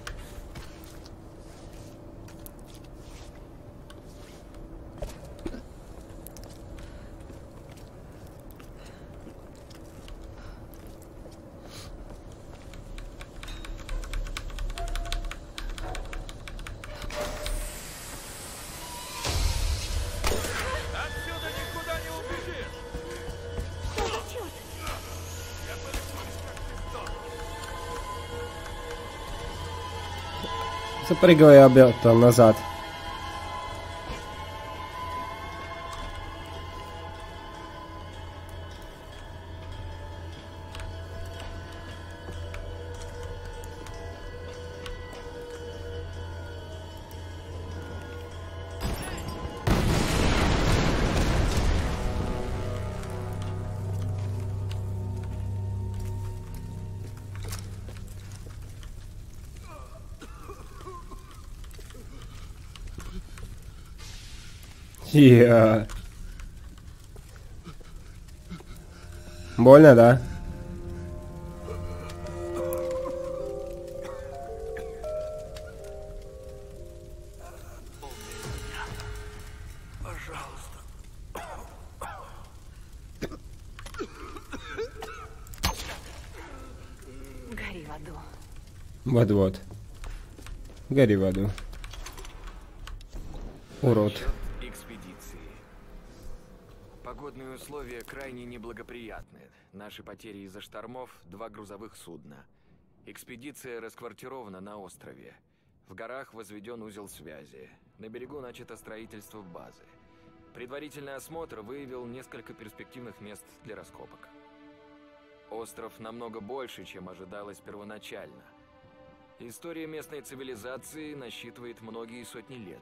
S1: Запрыгивай обратно назад. Я. Больно, да? Вот-вот. Гори в аду. Урод.
S8: Условия крайне неблагоприятны. Наши потери из-за штормов – два грузовых судна. Экспедиция расквартирована на острове. В горах возведен узел связи. На берегу начато строительство базы. Предварительный осмотр выявил несколько перспективных мест для раскопок. Остров намного больше, чем ожидалось первоначально. История местной цивилизации насчитывает многие сотни лет.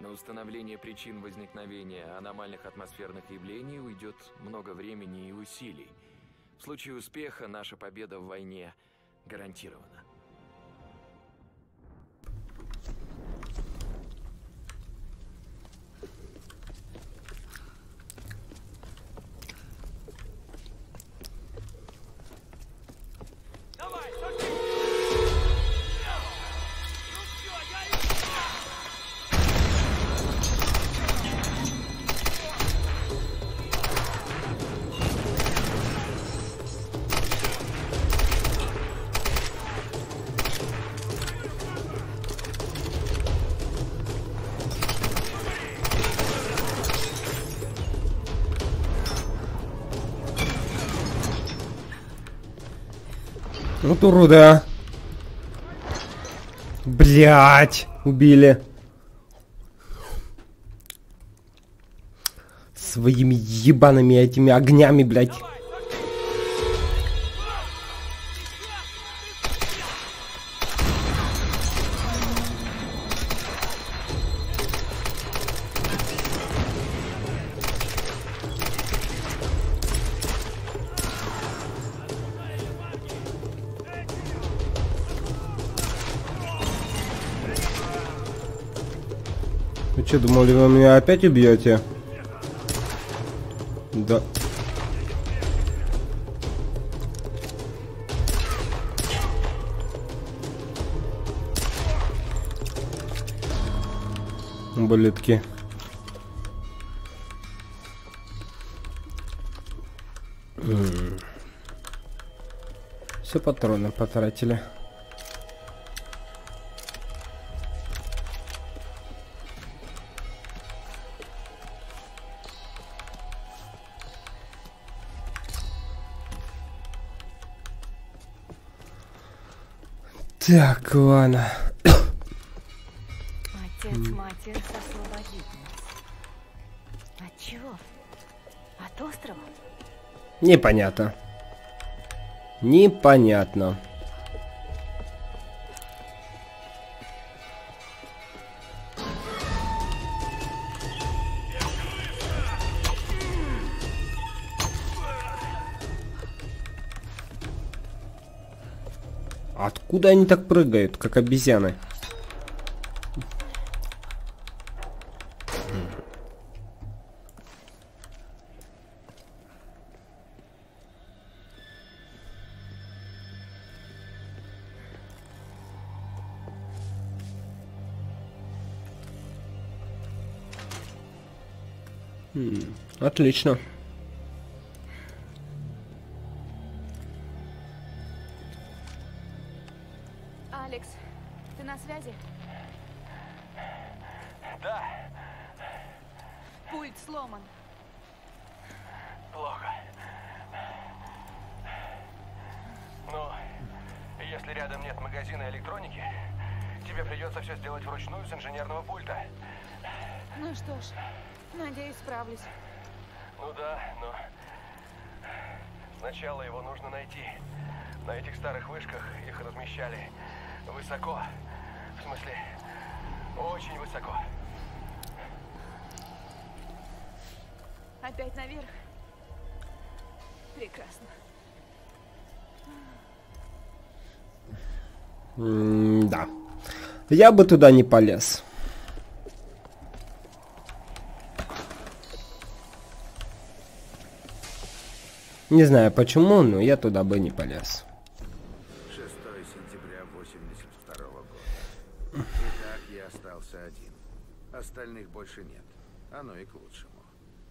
S8: На установление причин возникновения аномальных атмосферных явлений уйдет много времени и усилий. В случае успеха наша победа в войне гарантирована.
S1: Вот уруда. Блять, убили. Своими ебаными этими огнями, блять. Думали, вы меня опять убьете? Да. Ублюдки. Все патроны потратили. Так, ладно.
S5: Отец, мать Ветер освободит нас. От чего? От острова?
S1: Непонятно. Непонятно. Откуда они так прыгают, как обезьяны? Отлично.
S5: Опять наверх. Прекрасно.
S1: М, да. Я бы туда не полез. Не знаю почему, но я туда бы не полез.
S2: 6 сентября 82 года. Итак, я остался один. Остальных больше нет. Оно и к лучшему.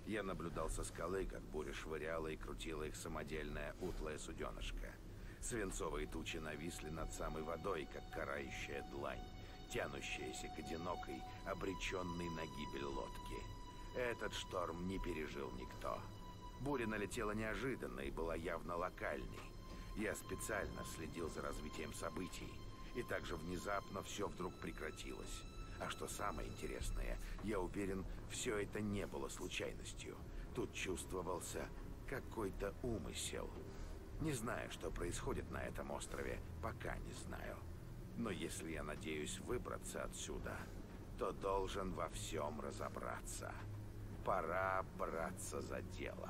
S2: Я наблюдал со скалы, как буря швыряла и крутила их самодельная утлая суденышко. Свинцовые тучи нависли над самой водой, как карающая длань, тянущаяся к одинокой, обреченной на гибель лодки. Этот шторм не пережил никто. Буря налетела неожиданно и была явно локальной. Я специально следил за развитием событий, и также внезапно все вдруг прекратилось. А что самое интересное, я уверен, все это не было случайностью. Тут чувствовался какой-то умысел. Не знаю, что происходит на этом острове, пока не знаю. Но если я надеюсь выбраться отсюда, то должен во всем разобраться. Пора браться за дело.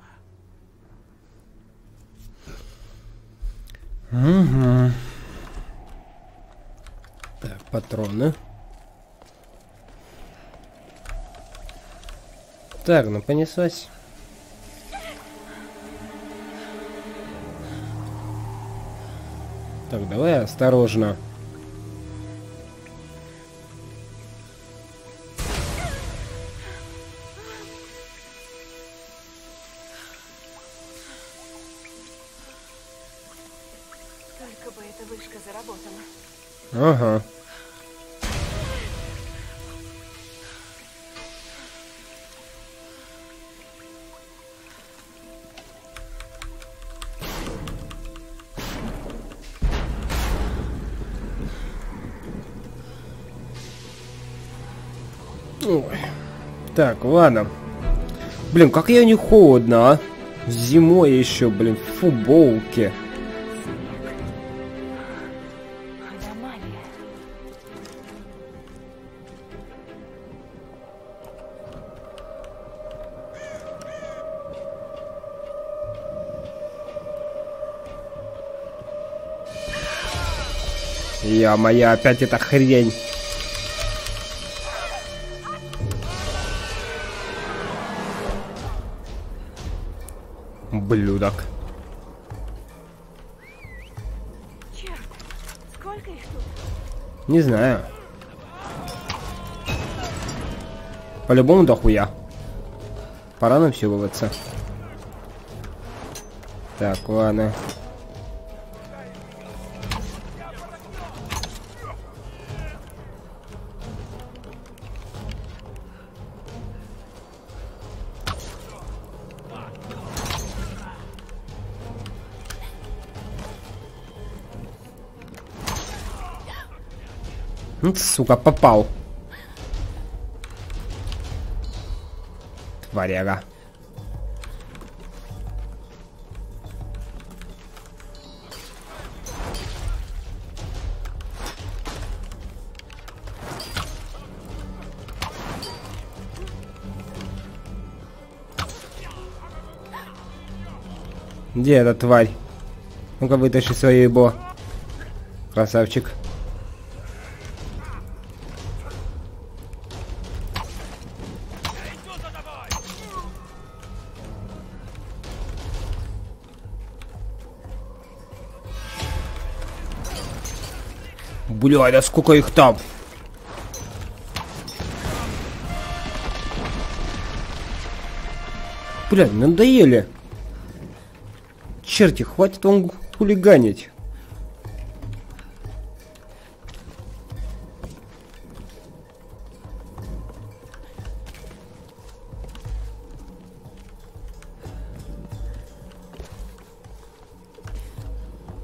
S1: Угу. Так, патроны. Так, ну понеслась. Так, давай осторожно.
S5: Только бы эта вышка заработала.
S1: Ага. Так, ладно. Блин, как я не холодно, а? Зимой еще, блин, в футболке. Я моя опять эта хрень. Блюдок.
S5: Черт?
S1: Не знаю. По-любому дохуя. Пора нам все вываться. Так, ладно. Ну, сука, попал. Тваряга. Где эта тварь? Ну-ка вытащи свое ебо. Красавчик. Бля, да сколько их там? Бля, надоели. Черти, хватит вам хулиганить.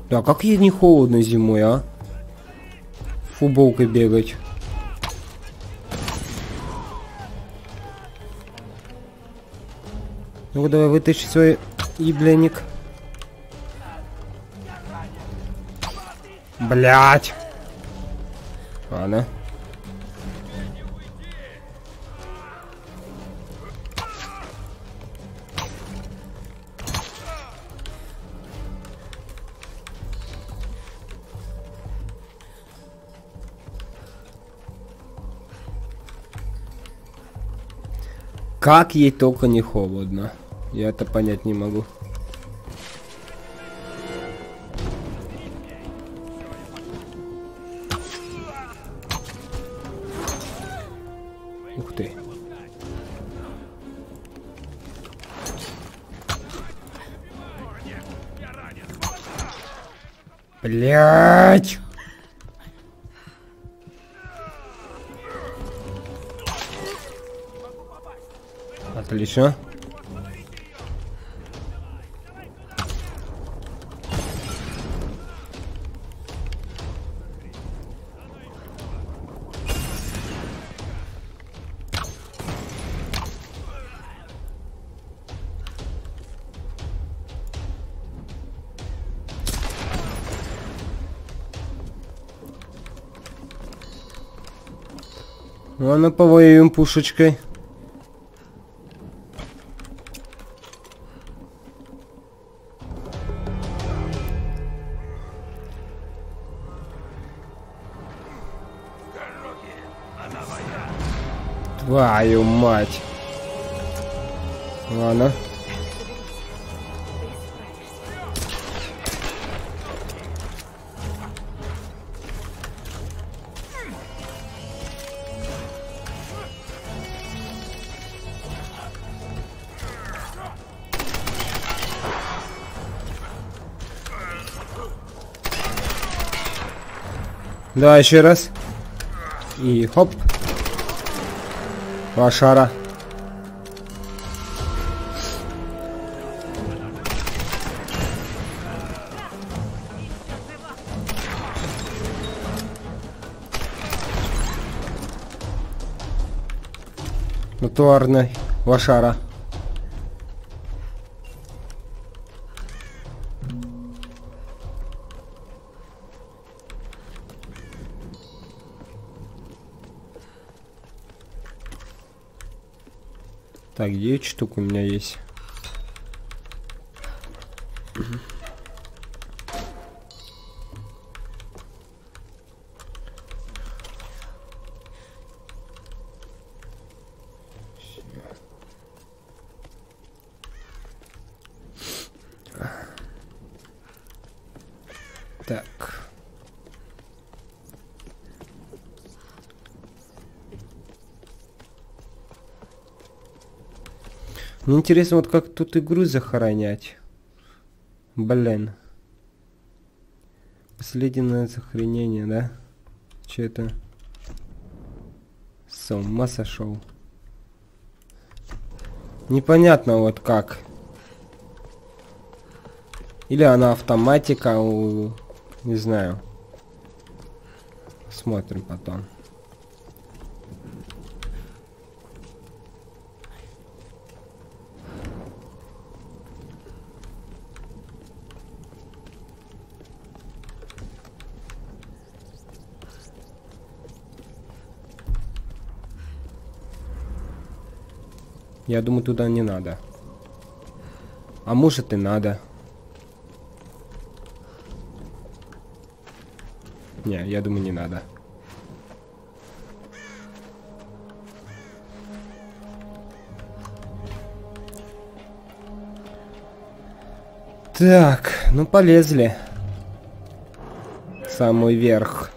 S1: Да, как ей не холодно зимой, а? Футболкой бегать. Ну-ка давай вытащи свой ебляник. Блять. Ладно. Как ей только не холодно. Я это понять не могу. Отлично. Ладно, повоюем пушечкой. Твою мать. Ладно. Да, еще раз. И хоп. Лошара. Натуарный лошара. Так, 9 штук у меня есть. Так. Мне интересно, вот как тут игру захоронять. Блин. Последнее сохранение, да? Че это? С ума сошел. Непонятно вот как. Или она автоматика, у... не знаю. Смотрим потом. Я думаю, туда не надо. А может и надо. Не, я думаю, не надо. Так, ну полезли. Самый верх.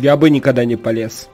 S1: Я бы никогда не полез.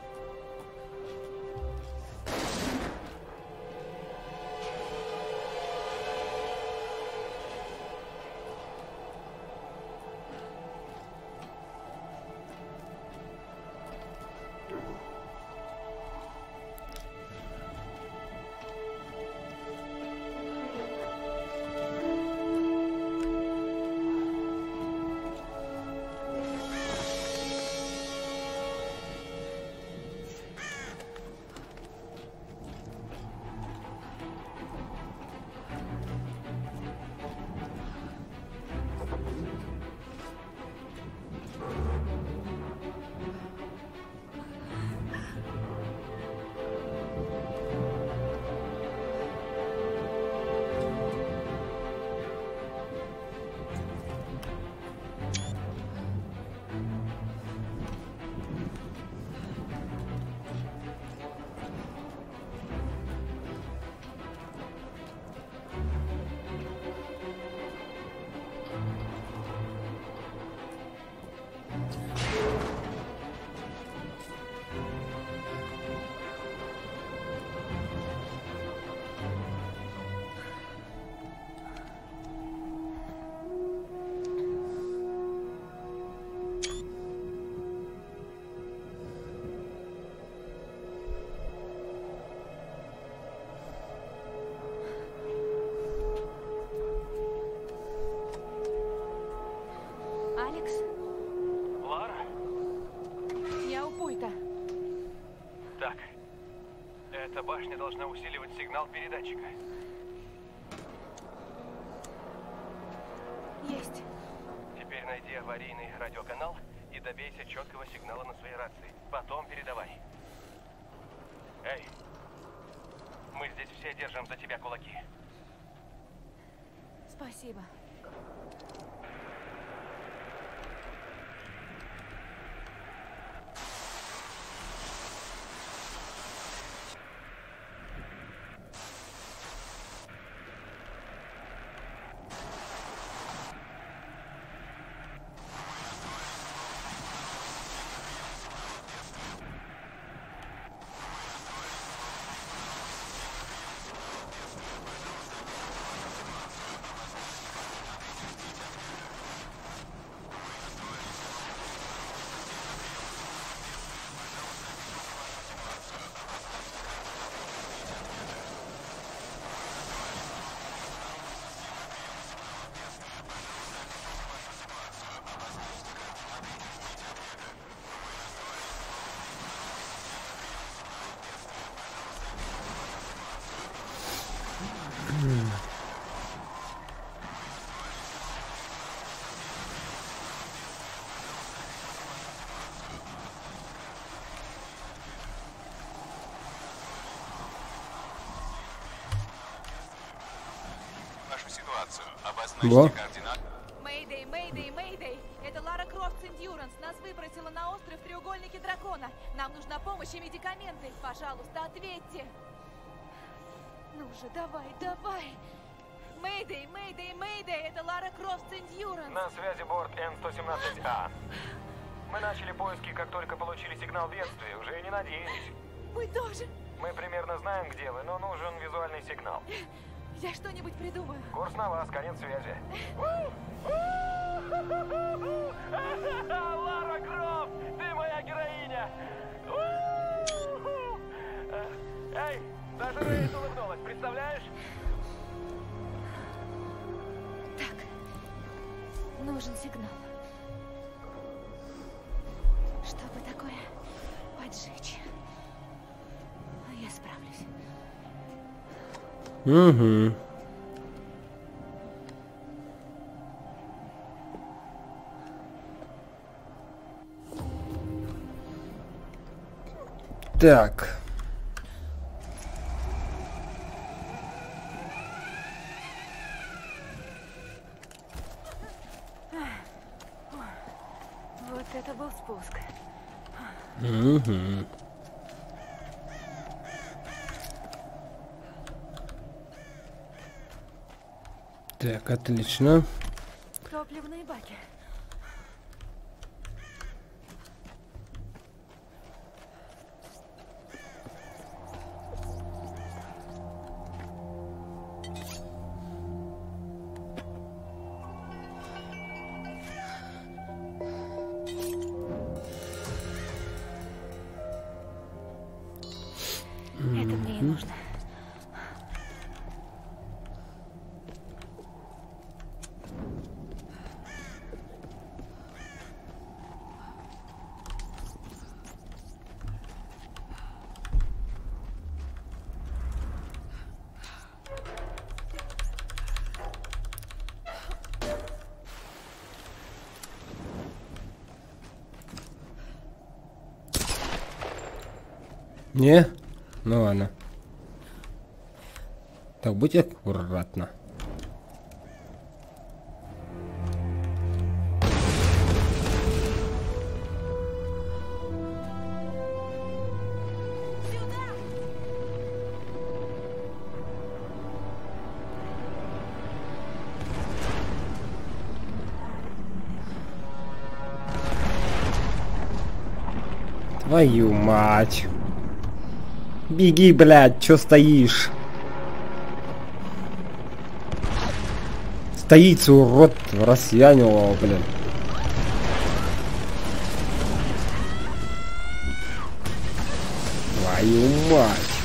S11: Башня должна усиливать сигнал передатчика.
S3: Есть.
S11: Теперь найди аварийный радиоканал и добейся четкого сигнала на своей рации. Потом передавай. Эй! Мы здесь все держим за тебя кулаки.
S3: Спасибо.
S6: Ситуацию.
S1: Во.
S6: Обозначьте координаты.
S3: Mayday, Mayday, Mayday! Это Лара Крофт с Endurance. Нас выбросила на остров в треугольнике дракона. Нам нужна помощь и медикаменты. Пожалуйста, ответьте. Ну же, давай, давай. Mayday, Mayday, Mayday! Это Лара Крофт с Endurance.
S7: На связи борт Н-117А. Мы начали поиски, как только получили сигнал бедствия. Уже и не надеялись.
S3: Мы тоже.
S7: Мы примерно знаем, где вы, но нужен визуальный сигнал.
S3: Я что-нибудь придумаю.
S7: Курс на вас, конец связи. Лара Крофт, ты моя героиня! Эй, даже Рейс улыбнулась, представляешь?
S3: Нужен сигнал. Чтобы такое поджечь. Я справлюсь.
S1: Угу. Так.
S5: Вот это был спуск.
S1: Угу. Так, отлично.
S5: Топливные баки.
S1: Не? Ну ладно. Так, будь аккуратно. Твою мать. Беги, блядь, чё стоишь? Стоит, урод, рассвянил его, блин. Твою мать.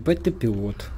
S1: Ебать ты пилот.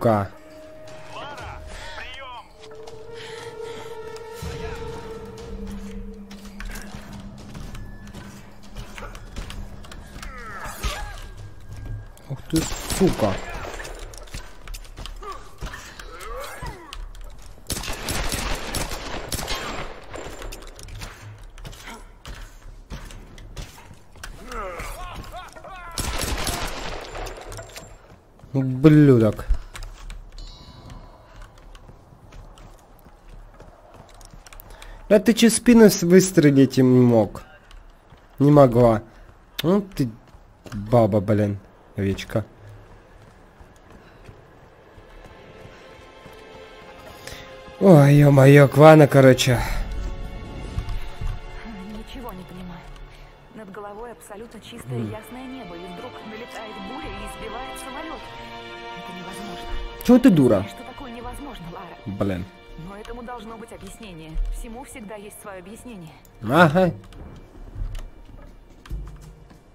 S1: Сука. Ух ты, сука. Ублюдок. Да ты че спину выстрелить им не мог? Не могла. Ну ты баба, блин, овечка. Ой, ё-моё, Квана, короче.
S5: Ничего не понимаю. абсолютно чистое
S1: М.
S5: ясное небо, и вдруг налетает буря и сбивает самолет. Это невозможно.
S1: Чего ты дура?
S5: Что такое невозможно, Лара?
S1: Блин.
S5: Но этому должно быть объяснение. Всему всегда есть свое объяснение.
S1: Ага.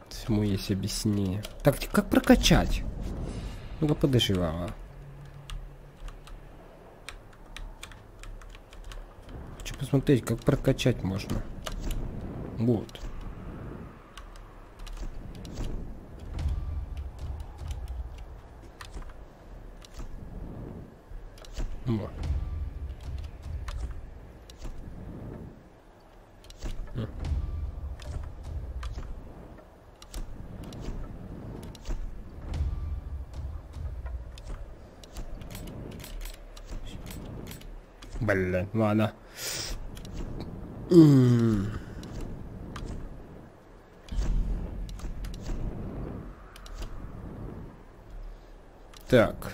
S1: Всему есть объяснение. Так, как прокачать? Ну-ка, подожди. Хочу посмотреть, как прокачать можно. Вот. Вот. М. Блин, ладно. М. Так.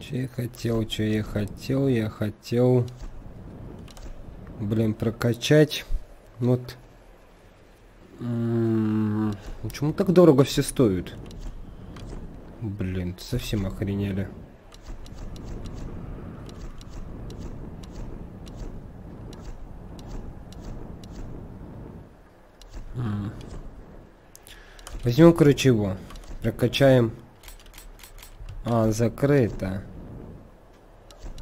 S1: Че я хотел, че я хотел, я хотел, блин, прокачать, вот. М, Почему так дорого все стоят? Блин, совсем охренели. Возьмем, короче, его. Прокачаем. А, закрыто.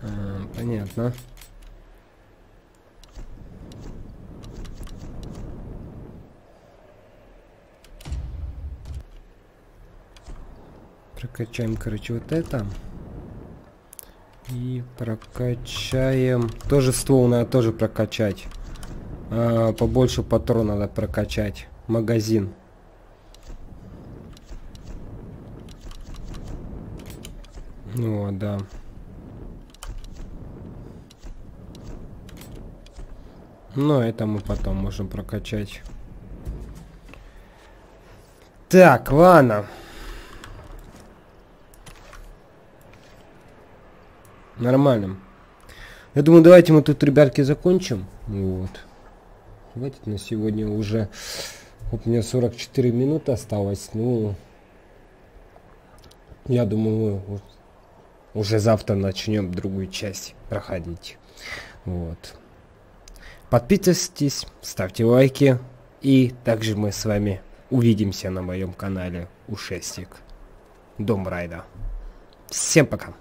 S1: А, понятно. Прокачаем, короче, вот это. И прокачаем... Тоже ствол надо тоже прокачать. А, побольше патрон надо прокачать. Магазин. Ну, да. Но это мы потом можем прокачать. Так, ладно. Нормально. Я думаю, давайте мы тут, ребятки, закончим. Вот. Хватит на сегодня уже. Вот у меня 44 минуты осталось. Ну, я думаю, уже завтра начнем другую часть проходить. Вот. Подписывайтесь, ставьте лайки. И также мы с вами увидимся на моем канале Ушестик. Дом Райда. Всем пока.